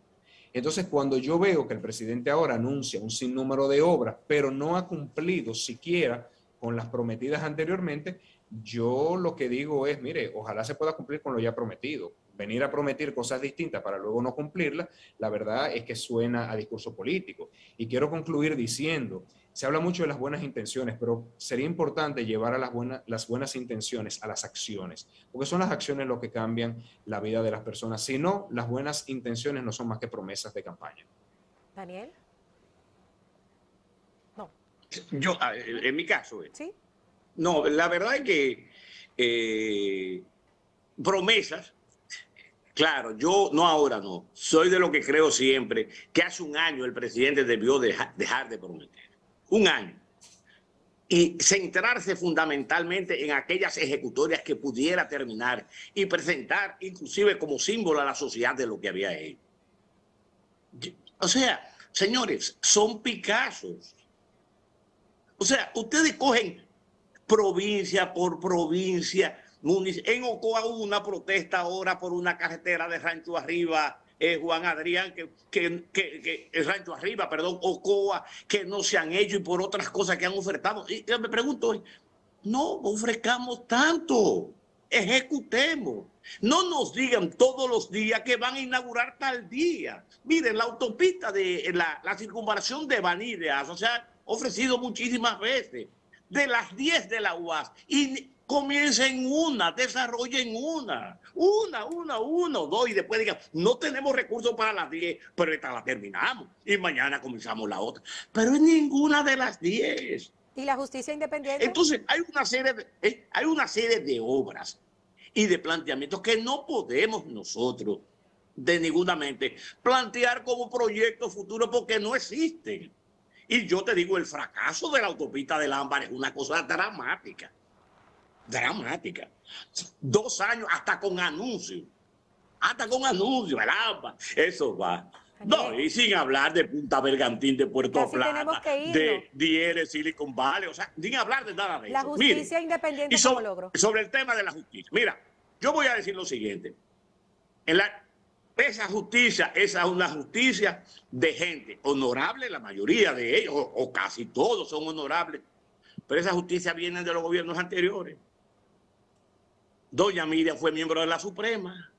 Entonces, cuando yo veo que el presidente ahora anuncia un sinnúmero de obras, pero no ha cumplido siquiera con las prometidas anteriormente, yo lo que digo es, mire, ojalá se pueda cumplir con lo ya prometido. Venir a prometer cosas distintas para luego no cumplirlas, la verdad es que suena a discurso político. Y quiero concluir diciendo, se habla mucho de las buenas intenciones, pero sería importante llevar a las, buenas, las buenas intenciones a las acciones, porque son las acciones lo que cambian la vida de las personas. Si no, las buenas intenciones no son más que promesas de campaña. Daniel. Yo, en mi caso. Eh. Sí. No, la verdad es que eh, promesas, claro, yo no ahora no, soy de lo que creo siempre, que hace un año el presidente debió dejar, dejar de prometer. Un año. Y centrarse fundamentalmente en aquellas ejecutorias que pudiera terminar y presentar inclusive como símbolo a la sociedad de lo que había hecho. O sea, señores, son Picassos o sea, ustedes cogen provincia por provincia. En Ocoa hubo una protesta ahora por una carretera de Rancho Arriba, eh, Juan Adrián, que, que, Rancho Arriba, perdón, Ocoa, que no se han hecho y por otras cosas que han ofertado. Y yo me pregunto, no ofrezcamos tanto, ejecutemos. No nos digan todos los días que van a inaugurar tal día. Miren, la autopista de la, la circunvalación de Vanillas, o sea, ofrecido muchísimas veces, de las 10 de la UAS, y comiencen una, desarrollen una, una, una, uno, dos, y después digan, no tenemos recursos para las 10, pero esta la terminamos, y mañana comenzamos la otra. Pero en ninguna de las 10. ¿Y la justicia independiente? Entonces, hay una serie de, eh, hay una serie de obras y de planteamientos que no podemos nosotros de ninguna mente plantear como proyecto futuro porque no existen. Y yo te digo, el fracaso de la autopista del Ámbar es una cosa dramática. Dramática. Dos años hasta con anuncios. Hasta con anuncios, el Ámbar. Eso va. No, y sin hablar de Punta Bergantín, de Puerto Plata, de Dieres, Silicon Valley, o sea, sin hablar de nada de la eso. La justicia independiente como logro. Sobre el tema de la justicia. Mira, yo voy a decir lo siguiente. En la, esa justicia, esa es una justicia de gente honorable, la mayoría de ellos, o, casi todos son honorables, pero esa justicia viene de los gobiernos anteriores. Doña Miriam fue miembro de la Suprema,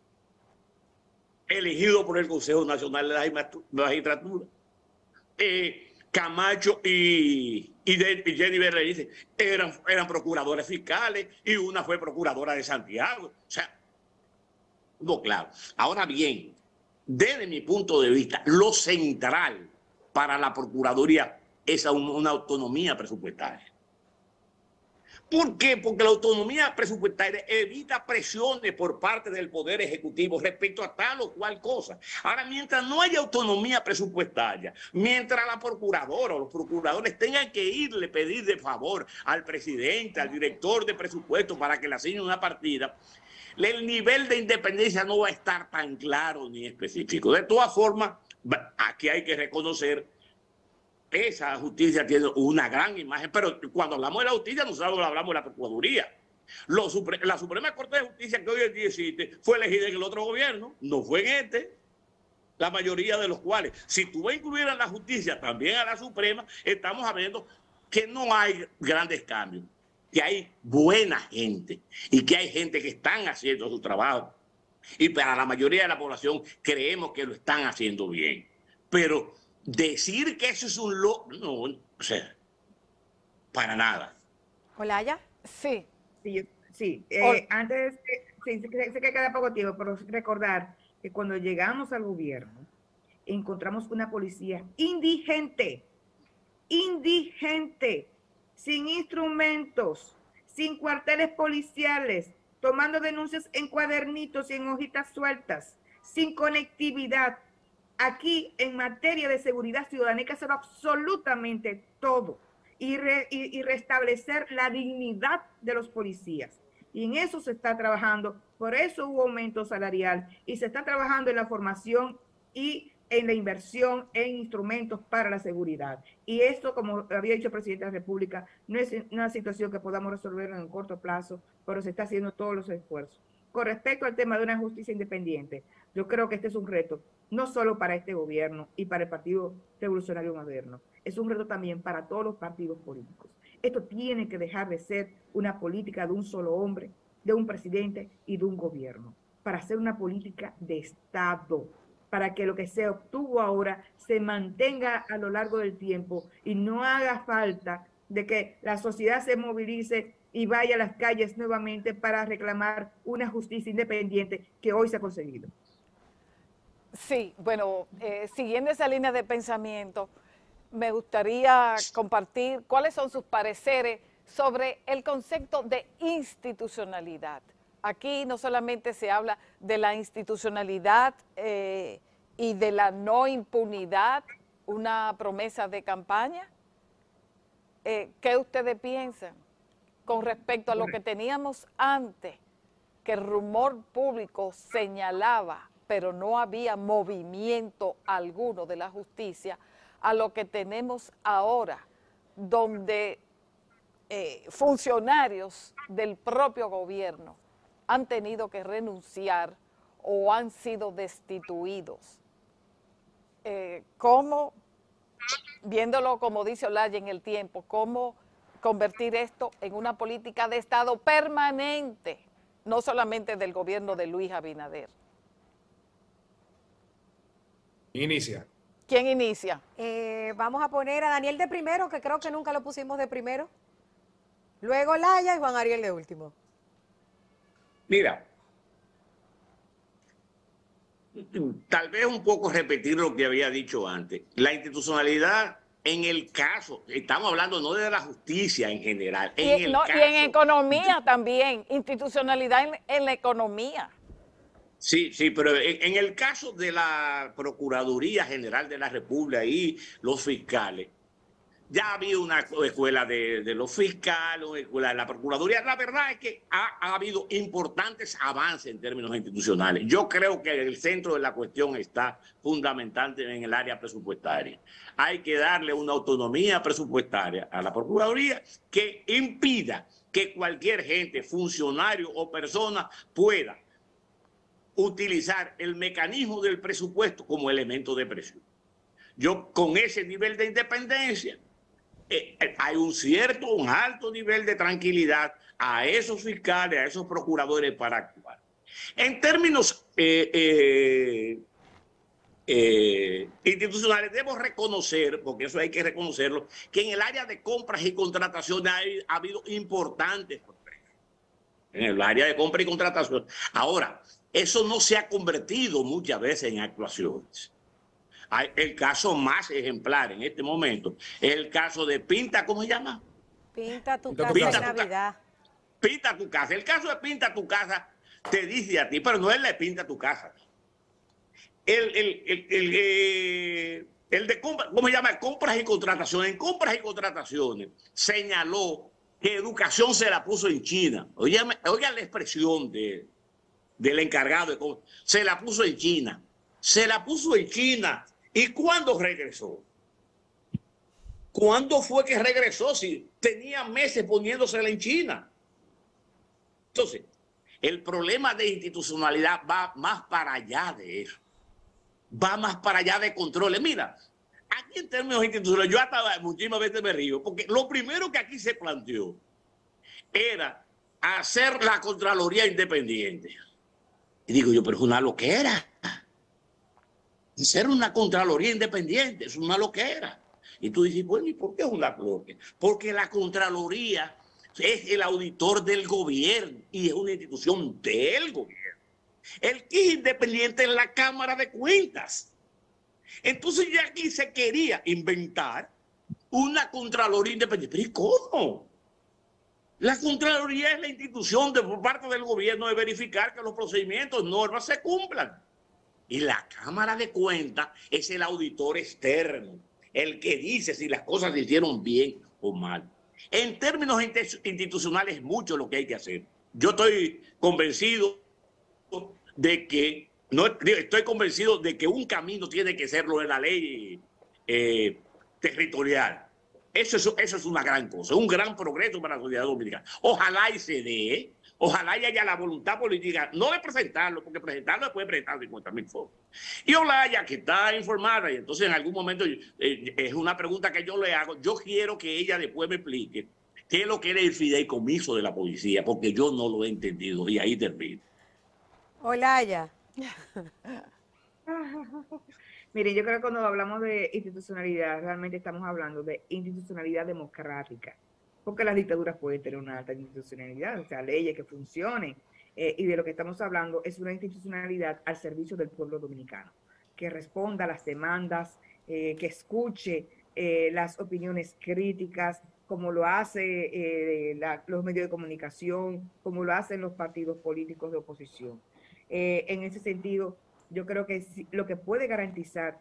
elegido por el Consejo Nacional de la Magistratura. Eh, Camacho y, y, Jenny eran, eran procuradores fiscales y una fue procuradora de Santiago. O sea, Claro. Ahora bien, desde mi punto de vista, lo central para la Procuraduría es una autonomía presupuestaria. ¿Por qué? Porque la autonomía presupuestaria evita presiones por parte del Poder Ejecutivo respecto a tal o cual cosa. Ahora, mientras no haya autonomía presupuestaria, mientras la procuradora o los procuradores tengan que irle pedir de favor al presidente, al director de presupuesto para que le asigne una partida, el nivel de independencia no va a estar tan claro ni específico. De todas formas, aquí hay que reconocer esa justicia tiene una gran imagen, pero cuando hablamos de la justicia, nosotros hablamos de la Procuraduría. la Suprema Corte de Justicia que hoy día existe fue elegida en el otro gobierno, no fue en este. La mayoría de los cuales, si tú vas a incluir a la justicia también a la Suprema, estamos hablando que no hay grandes cambios, que hay buena gente y que hay gente que están haciendo su trabajo. Y para la mayoría de la población creemos que lo están haciendo bien. Pero decir que eso es un lo... No, o sea, para nada. ¿Olaya? Sí. Sí, sí. Eh, antes, sí, sé que queda poco tiempo, pero recordar que cuando llegamos al gobierno, encontramos una policía indigente, indigente, sin instrumentos, sin cuarteles policiales, tomando denuncias en cuadernitos y en hojitas sueltas, sin conectividad, aquí en materia de seguridad ciudadana hay que hacer absolutamente todo y, y, restablecer la dignidad de los policías. Y en eso se está trabajando, por eso hubo aumento salarial y se está trabajando en la formación y en la inversión en instrumentos para la seguridad. Y esto, como había dicho el presidente de la República, no es una situación que podamos resolver en un corto plazo, pero se está haciendo todos los esfuerzos. Con respecto al tema de una justicia independiente, yo creo que este es un reto no solo para este gobierno y para el Partido Revolucionario Moderno, es un reto también para todos los partidos políticos. Esto tiene que dejar de ser una política de un solo hombre, de un presidente y de un gobierno, para ser una política de Estado, para que lo que se obtuvo ahora se mantenga a lo largo del tiempo y no haga falta de que la sociedad se movilice y vaya a las calles nuevamente para reclamar una justicia independiente que hoy se ha conseguido. Sí, bueno, eh, siguiendo esa línea de pensamiento, me gustaría compartir cuáles son sus pareceres sobre el concepto de institucionalidad. Aquí no solamente se habla de la institucionalidad eh, y de la no impunidad, una promesa de campaña. Eh, ¿Qué ustedes piensan con respecto a lo que teníamos antes, que el rumor público señalaba pero no había movimiento alguno de la justicia a lo que tenemos ahora, donde eh, funcionarios del propio gobierno han tenido que renunciar o han sido destituidos. Eh, ¿Cómo, viéndolo como dice Olaya en el tiempo, cómo convertir esto en una política de Estado permanente, no solamente del gobierno de Luis Abinader? Inicia. ¿Quién inicia? Eh, vamos a poner a Daniel de primero, que creo que nunca lo pusimos de primero. Luego Laya y Juan Ariel de último. Mira, tal vez un poco repetir lo que había dicho antes. La institucionalidad en el caso, estamos hablando no de la justicia en general, en y, el y en economía también, institucionalidad en la economía. Sí, sí, pero en, el caso de la Procuraduría General de la República y los fiscales, ya había una escuela de, los fiscales, una escuela de la Procuraduría. La verdad es que ha, habido importantes avances en términos institucionales. Yo creo que el centro de la cuestión está fundamentalmente en el área presupuestaria. Hay que darle una autonomía presupuestaria a la Procuraduría que impida que cualquier gente, funcionario o persona pueda utilizar el mecanismo del presupuesto como elemento de presión. Yo con ese nivel de independencia, eh, eh, hay un cierto, un alto nivel de tranquilidad a esos fiscales, a esos procuradores para actuar. En términos eh, institucionales, debo reconocer, porque eso hay que reconocerlo, que en el área de compras y contrataciones ha, ha habido importantes progresos. En el área de compra y contratación. Ahora, eso no se ha convertido muchas veces en actuaciones. El caso más ejemplar en este momento es el caso de Pinta, ¿cómo se llama? Pinta tu casa Pinta Navidad. Pinta tu casa. El caso de Pinta tu casa te dice a ti, pero no es le pinta tu casa. El, el, el, el, eh, el de compra, ¿cómo se llama? Compras y contrataciones. En compras y contrataciones señaló que educación se la puso en China. Oigan, la expresión de, del encargado de compras. Se la puso en China. Se la puso en China ¿Y cuándo regresó? ¿Cuándo fue que regresó? Si tenía meses poniéndosela en China. Entonces, el problema de institucionalidad va más para allá de eso. Va más para allá de controles. Mira, aquí en términos institucionales, yo hasta muchísimas veces me río, porque lo primero que aquí se planteó era hacer la Contraloría independiente. Y digo yo, pero es una loquera ser una Contraloría independiente, es una loquera. Y tú dices, bueno, ¿y por qué es una loquera? Porque la Contraloría es el auditor del gobierno y es una institución del gobierno. El que es independiente es la Cámara de Cuentas. Entonces ya aquí se quería inventar una Contraloría independiente. ¿Pero y cómo? La Contraloría es la institución de, por parte del gobierno de verificar que los procedimientos, normas se cumplan. Y la Cámara de Cuentas es el auditor externo, el que dice si las cosas se hicieron bien o mal. En términos institucionales, es mucho lo que hay que hacer. Yo estoy convencido de que, no estoy convencido de que un camino tiene que serlo en la ley eh, territorial. Eso es, eso es una gran cosa, un gran progreso para la sociedad dominicana. Ojalá y se dé, Ojalá haya la voluntad política, no de presentarlo, porque presentarlo puede presentar 50 mil fotos. Y Olaya, que está informada, y entonces en algún momento eh, es una pregunta que yo le hago, yo quiero que ella después me explique qué es lo que era el fideicomiso de la policía, porque yo no lo he entendido, y ahí termino. Olaya. Mire, yo creo que cuando hablamos de institucionalidad, realmente estamos hablando de institucionalidad democrática porque las dictaduras pueden tener una alta institucionalidad, o sea, leyes que funcionen. Eh, y de lo que estamos hablando es una institucionalidad al servicio del pueblo dominicano, que responda a las demandas, eh, que escuche eh, las opiniones críticas, como lo hace los medios de comunicación, como lo hacen los partidos políticos de oposición. en ese sentido, yo creo que lo que puede garantizar,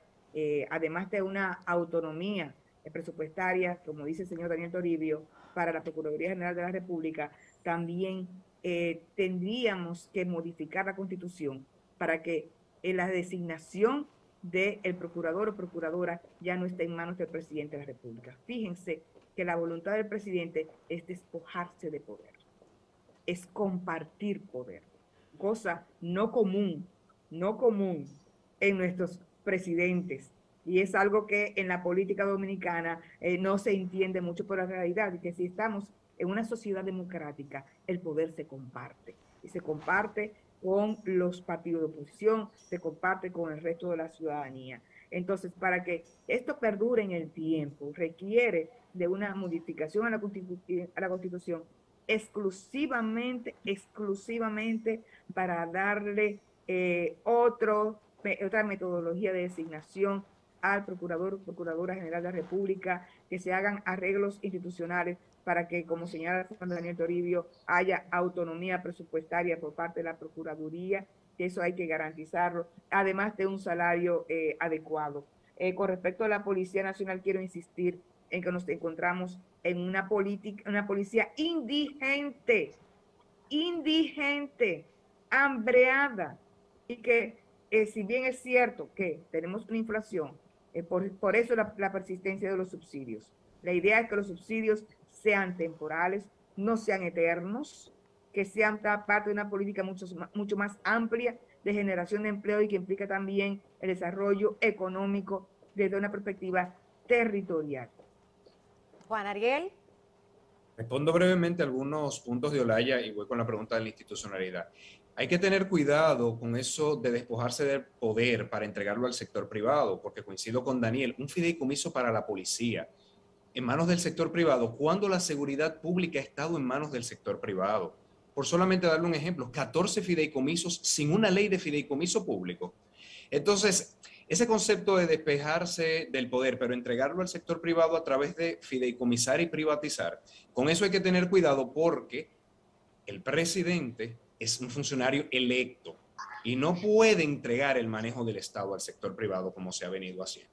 además de una autonomía presupuestaria, como dice el señor Daniel Toribio, para la Procuraduría General de la República, también eh, tendríamos que modificar la Constitución para que en la designación del procurador o procuradora ya no esté en manos del presidente de la República. Fíjense que la voluntad del presidente es despojarse de poder, es compartir poder, cosa no común, no común en nuestros presidentes y es algo que en la política dominicana eh, no se entiende mucho por la realidad, que si estamos en una sociedad democrática, el poder se comparte. Y se comparte con los partidos de oposición, se comparte con el resto de la ciudadanía. Entonces, para que esto perdure en el tiempo, requiere de una modificación a la, a la Constitución exclusivamente, exclusivamente para darle eh, otro, otra metodología de designación al Procurador Procuradora General de la República, que se hagan arreglos institucionales para que, como señala Daniel Toribio, haya autonomía presupuestaria por parte de la Procuraduría, que eso hay que garantizarlo, además de un salario eh, adecuado. Eh, con respecto a la Policía Nacional, quiero insistir en que nos encontramos en una, política, una policía indigente, indigente, hambreada, y que eh, si bien es cierto que tenemos una inflación, eh, por, eso la, persistencia de los subsidios. La idea es que los subsidios sean temporales, no sean eternos, que sean parte de una política mucho, mucho más amplia de generación de empleo y que implica también el desarrollo económico desde una perspectiva territorial. Juan Ariel. Respondo brevemente algunos puntos de Olaya y voy con la pregunta de la institucionalidad. Hay que tener cuidado con eso de despojarse del poder para entregarlo al sector privado, porque coincido con Daniel, un fideicomiso para la policía en manos del sector privado, cuando la seguridad pública ha estado en manos del sector privado. por solamente darle un ejemplo, 14 fideicomisos sin una ley de fideicomiso público. Entonces, ese concepto de despejarse del poder, pero entregarlo al sector privado a través de fideicomisar y privatizar, con eso hay que tener cuidado porque el presidente es un funcionario electo y no puede entregar el manejo del Estado al sector privado como se ha venido haciendo.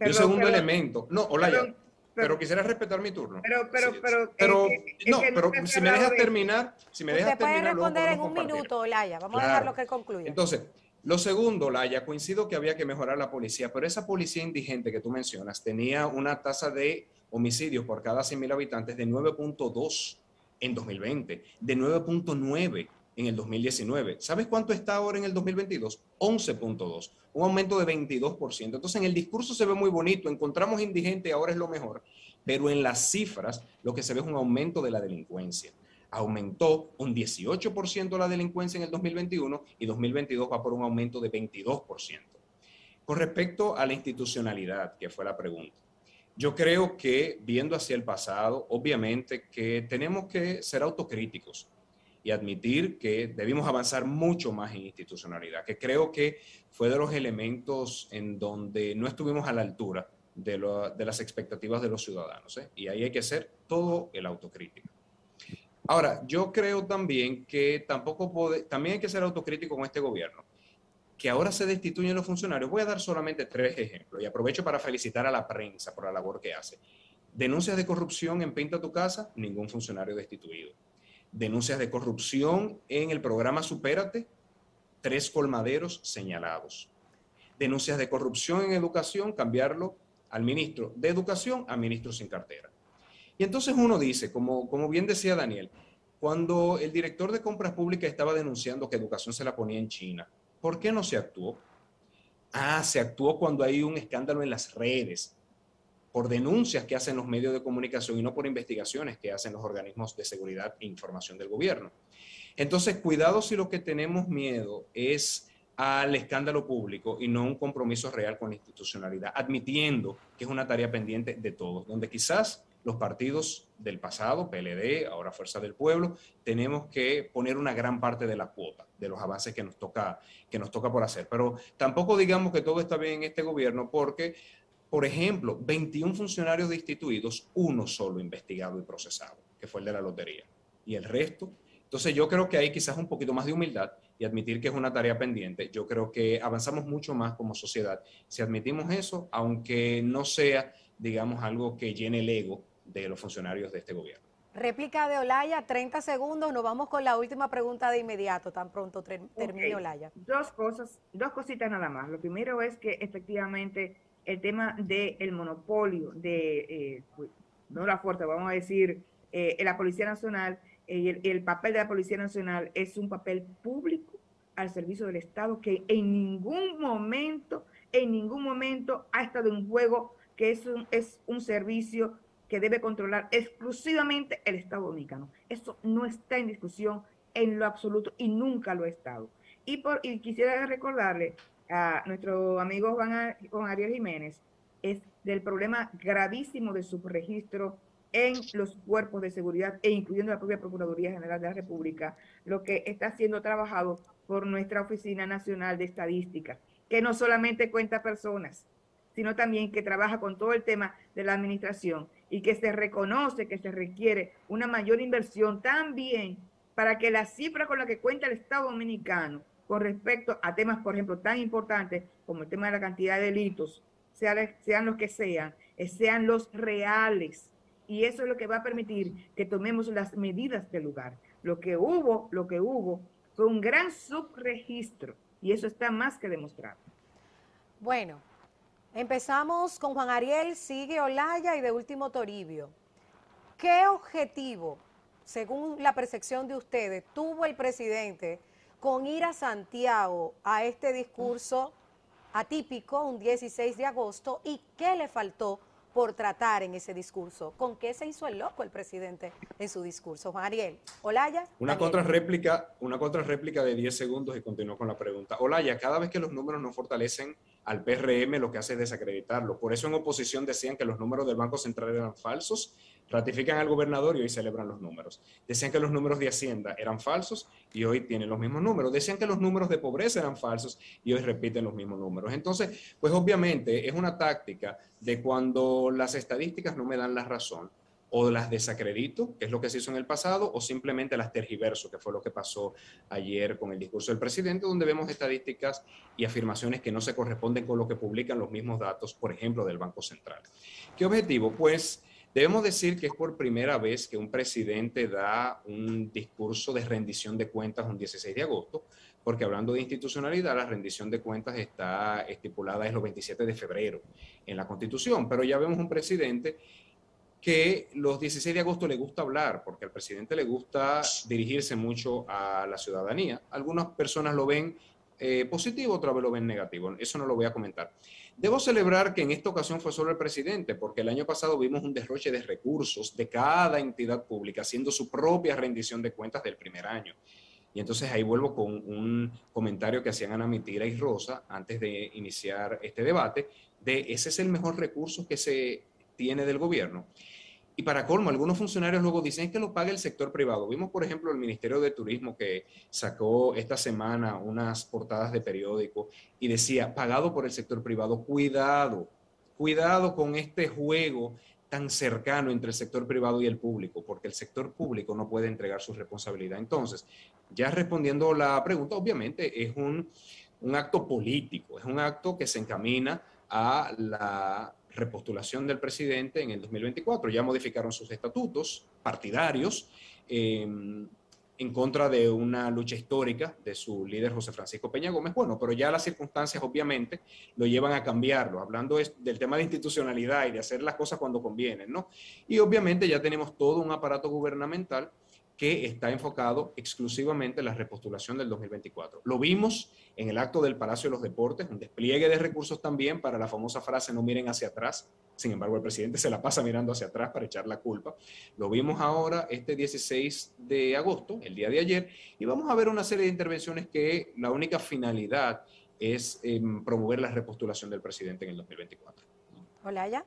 y el segundo elemento, no, Olaya, pero, quisiera respetar mi turno. Pero, pero, pero, pero no, pero si me dejas terminar, si me dejas Usted puede terminar, responder en un minuto, Olaya. Vamos a dejarlo que concluya. Entonces, lo segundo, Laya, coincido que había que mejorar la policía, pero esa policía indigente que tú mencionas tenía una tasa de homicidios por cada 100.000 habitantes de 9.2 en 2020, de 9.9 en el 2019. ¿Sabes cuánto está ahora en el 2022? 11.2, un aumento de 22%. Entonces, en el discurso se ve muy bonito, encontramos indigente, ahora es lo mejor, pero en las cifras lo que se ve es un aumento de la delincuencia aumentó un 18% la delincuencia en el 2021 y 2022 va por un aumento de 22%. Con respecto a la institucionalidad, que fue la pregunta, yo creo que viendo hacia el pasado, obviamente que tenemos que ser autocríticos y admitir que debimos avanzar mucho más en institucionalidad, que creo que fue de los elementos en donde no estuvimos a la altura de, las expectativas de los ciudadanos. ¿eh? Y ahí hay que hacer todo el autocrítico. Ahora, yo creo también que tampoco puede, también hay que ser autocrítico con este gobierno, que ahora se destituyen los funcionarios. Voy a dar solamente tres ejemplos y aprovecho para felicitar a la prensa por la labor que hace. Denuncias de corrupción en Pinta tu Casa, ningún funcionario destituido. Denuncias de corrupción en el programa Supérate, tres colmaderos señalados. Denuncias de corrupción en educación, cambiarlo al ministro de Educación a ministro sin cartera. Y entonces uno dice, como, como bien decía Daniel, cuando el director de compras públicas estaba denunciando que educación se la ponía en China, ¿por qué no se actuó? Ah, se actuó cuando hay un escándalo en las redes, por denuncias que hacen los medios de comunicación y no por investigaciones que hacen los organismos de seguridad e información del gobierno. Entonces, cuidado si lo que tenemos miedo es al escándalo público y no un compromiso real con la institucionalidad, admitiendo que es una tarea pendiente de todos, donde quizás los partidos del pasado, PLD, ahora Fuerza del Pueblo, tenemos que poner una gran parte de la cuota de los avances que nos toca, que nos toca por hacer. Pero tampoco digamos que todo está bien en este gobierno porque, por ejemplo, 21 funcionarios destituidos, uno solo investigado y procesado, que fue el de la lotería. Y el resto, entonces yo creo que hay quizás un poquito más de humildad y admitir que es una tarea pendiente. Yo creo que avanzamos mucho más como sociedad si admitimos eso, aunque no sea, digamos, algo que llene el ego de los funcionarios de este gobierno. Réplica de Olaya, 30 segundos. Nos vamos con la última pregunta de inmediato, tan pronto termine Olaya. Dos cosas, dos cositas nada más. Lo primero es que efectivamente el tema del monopolio de, eh, no la fuerza, vamos a decir, eh, la Policía Nacional eh, el, el, papel de la Policía Nacional es un papel público al servicio del Estado que en ningún momento, en ningún momento ha estado en juego que es un, es un servicio que debe controlar exclusivamente el Estado Dominicano. Eso no está en discusión en lo absoluto y nunca lo ha estado. Y, por, y quisiera recordarle a nuestro amigo Juan, Juan Ariel Jiménez es del problema gravísimo de subregistro en los cuerpos de seguridad e incluyendo la propia Procuraduría General de la República, lo que está siendo trabajado por nuestra Oficina Nacional de Estadística, que no solamente cuenta personas, sino también que trabaja con todo el tema de la administración y que se reconoce que se requiere una mayor inversión también para que la cifra con la que cuenta el Estado Dominicano con respecto a temas, por ejemplo, tan importantes como el tema de la cantidad de delitos, sean, los que sean, eh, sean los reales. Y eso es lo que va a permitir que tomemos las medidas del lugar. Lo que hubo, lo que hubo fue un gran subregistro y eso está más que demostrado. Bueno, Empezamos con Juan Ariel, sigue Olaya y de último Toribio. ¿Qué objetivo, según la percepción de ustedes, tuvo el presidente con ir a Santiago a este discurso atípico, un 16 de agosto, y qué le faltó por tratar en ese discurso? ¿Con qué se hizo el loco el presidente en su discurso? Juan Ariel, Olaya. Una contrarréplica, una contrarréplica de 10 segundos y continúo con la pregunta. Olaya, cada vez que los números no fortalecen al PRM lo que hace es desacreditarlo. Por eso en oposición decían que los números del Banco Central eran falsos, ratifican al gobernador y hoy celebran los números. Decían que los números de Hacienda eran falsos y hoy tienen los mismos números. Decían que los números de pobreza eran falsos y hoy repiten los mismos números. Entonces, pues obviamente es una táctica de cuando las estadísticas no me dan la razón, o las desacredito, que es lo que se hizo en el pasado, o simplemente las tergiverso, que fue lo que pasó ayer con el discurso del presidente, donde vemos estadísticas y afirmaciones que no se corresponden con lo que publican los mismos datos, por ejemplo, del Banco Central. ¿Qué objetivo? Pues debemos decir que es por primera vez que un presidente da un discurso de rendición de cuentas un 16 de agosto, porque hablando de institucionalidad, la rendición de cuentas está estipulada es los 27 de febrero en la Constitución, pero ya vemos un presidente que los 16 de agosto le gusta hablar, porque al presidente le gusta dirigirse mucho a la ciudadanía. Algunas personas lo ven eh, positivo, otras lo ven negativo. Eso no lo voy a comentar. Debo celebrar que en esta ocasión fue solo el presidente, porque el año pasado vimos un derroche de recursos de cada entidad pública haciendo su propia rendición de cuentas del primer año. Y entonces ahí vuelvo con un comentario que hacían Ana Mitira y Rosa antes de iniciar este debate, de ese es el mejor recurso que se tiene del gobierno. Y para colmo, algunos funcionarios luego dicen que lo paga el sector privado. Vimos, por ejemplo, el Ministerio de Turismo que sacó esta semana unas portadas de periódico y decía, pagado por el sector privado. Cuidado, cuidado con este juego tan cercano entre el sector privado y el público, porque el sector público no puede entregar su responsabilidad. Entonces, ya respondiendo la pregunta, obviamente es un, un acto político, es un acto que se encamina a la repostulación del presidente en el 2024. Ya modificaron sus estatutos partidarios em, en contra de una lucha histórica de su líder José Francisco Peña Gómez. Bueno, pero ya las circunstancias obviamente lo llevan a cambiarlo, hablando del tema de institucionalidad y de hacer las cosas cuando convienen, ¿no? Y obviamente ya tenemos todo un aparato gubernamental que está enfocado exclusivamente en la repostulación del 2024. Lo vimos en el acto del Palacio de los Deportes, un despliegue de recursos también para la famosa frase no miren hacia atrás. Sin embargo, el presidente se la pasa mirando hacia atrás para echar la culpa. Lo vimos ahora este 16 de agosto, el día de ayer, y vamos a ver una serie de intervenciones que la única finalidad es em, promover la repostulación del presidente en el 2024. Hola, ya.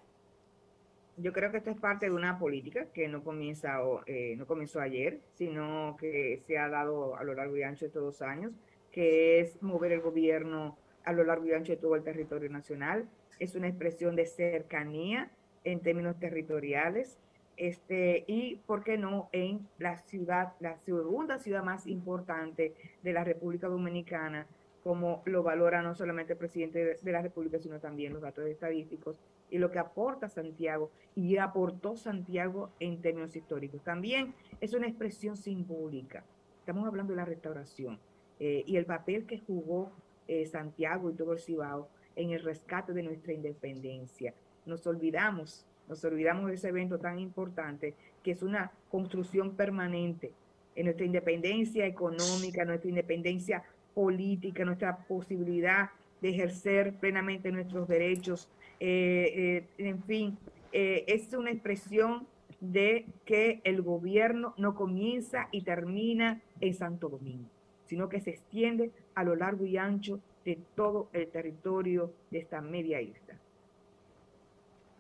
Yo creo que esto es parte de una política que no, comienza, eh, no comenzó ayer, sino que se ha dado a lo largo y ancho de todos los años, que es mover el gobierno a lo largo y ancho de todo el territorio nacional. Es una expresión de cercanía en términos territoriales este, y, ¿por qué no?, en la ciudad, la segunda ciudad más importante de la República Dominicana, como lo valora no solamente el presidente de la República, sino también los datos estadísticos y lo que aporta Santiago y aportó Santiago en términos históricos. También es una expresión simbólica. Estamos hablando de la restauración eh, y el papel que jugó eh, Santiago y todo el Cibao en el rescate de nuestra independencia. Nos olvidamos, nos olvidamos de ese evento tan importante que es una construcción permanente en nuestra independencia económica, nuestra independencia política, nuestra posibilidad de ejercer plenamente nuestros derechos. Eh, eh, en fin, eh, es una expresión de que el gobierno no comienza y termina en Santo Domingo, sino que se extiende a lo largo y ancho de todo el territorio de esta media isla.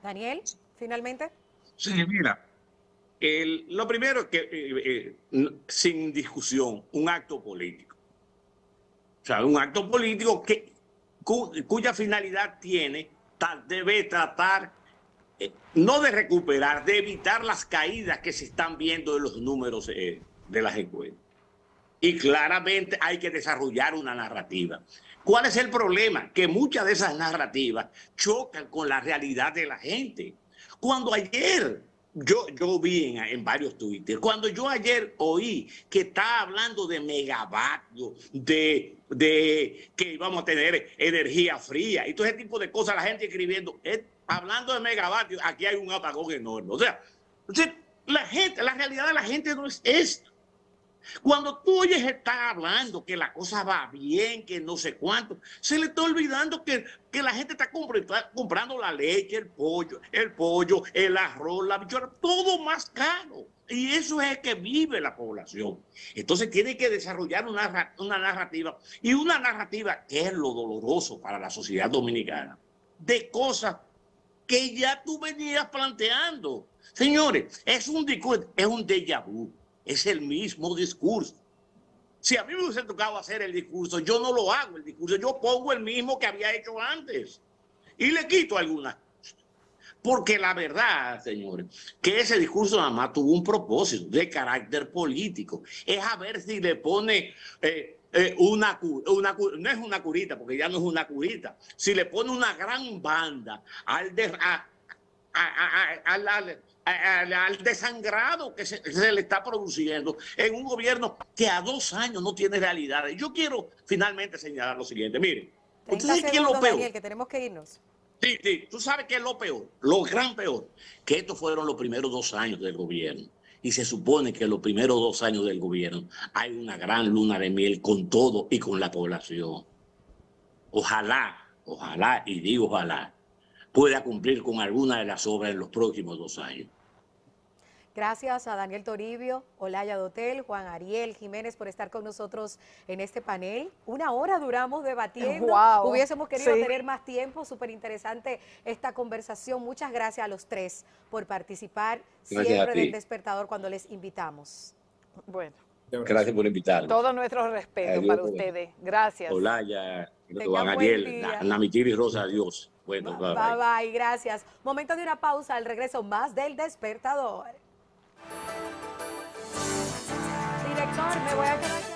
Daniel, finalmente. Sí, mira, lo primero que, sin discusión, un acto político. O sea, un acto político que, cuya finalidad tiene, debe tratar eh, no de recuperar, de evitar las caídas que se están viendo en los números eh, de las encuestas. Y claramente hay que desarrollar una narrativa. ¿Cuál es el problema? Que muchas de esas narrativas chocan con la realidad de la gente. Cuando ayer yo, yo vi en, varios Twitter, cuando yo ayer oí que está hablando de megavatios, de, de que vamos a tener energía fría y todo ese tipo de cosas, la gente escribiendo, hablando de megavatios, aquí hay un apagón enorme. O sea, la gente, la realidad de la gente no es esto. Cuando tú oyes estar hablando que la cosa va bien, que no sé cuánto, se le está olvidando que, que la gente está, comprando la leche, el pollo, el pollo, el arroz, la bichora, todo más caro. Y eso es que vive la población. Entonces tiene que desarrollar una, una narrativa y una narrativa que es lo doloroso para la sociedad dominicana, de cosas que ya tú venías planteando. Señores, es un, es un déjà vu es el mismo discurso. Si a mí me hubiese tocado hacer el discurso, yo no lo hago el discurso, yo pongo el mismo que había hecho antes y le quito algunas. Porque la verdad, señores, que ese discurso nada más tuvo un propósito de carácter político. Es a ver si le pone eh, eh, una, una, no es una curita, porque ya no es una curita, si le pone una gran banda al, de, a, al, al, desangrado que se, le está produciendo en un gobierno que a dos años no tiene realidades. Yo quiero finalmente señalar lo siguiente. Miren, ¿ustedes qué es lo peor? que tenemos que irnos. Sí, sí, tú sabes qué es lo peor, lo gran peor, que estos fueron los primeros dos años del gobierno. Y se supone que en los primeros dos años del gobierno hay una gran luna de miel con todo y con la población. Ojalá, ojalá, y digo ojalá, pueda cumplir con alguna de las obras en los próximos dos años. Gracias a Daniel Toribio, Olaya Dotel, Juan Ariel Jiménez por estar con nosotros en este panel. Una hora duramos debatiendo. Hubiésemos querido tener más tiempo. Súper interesante esta conversación. Muchas gracias a los tres por participar siempre del despertador cuando les invitamos. Bueno. Gracias por invitarnos. Todo nuestro respeto para ustedes. Gracias. Olaya, Juan Ariel, Namitir y Rosa, adiós. Bueno, bye bye. Bye bye, gracias. Momento de una pausa, al regreso más del despertador. Director, me voy a quedar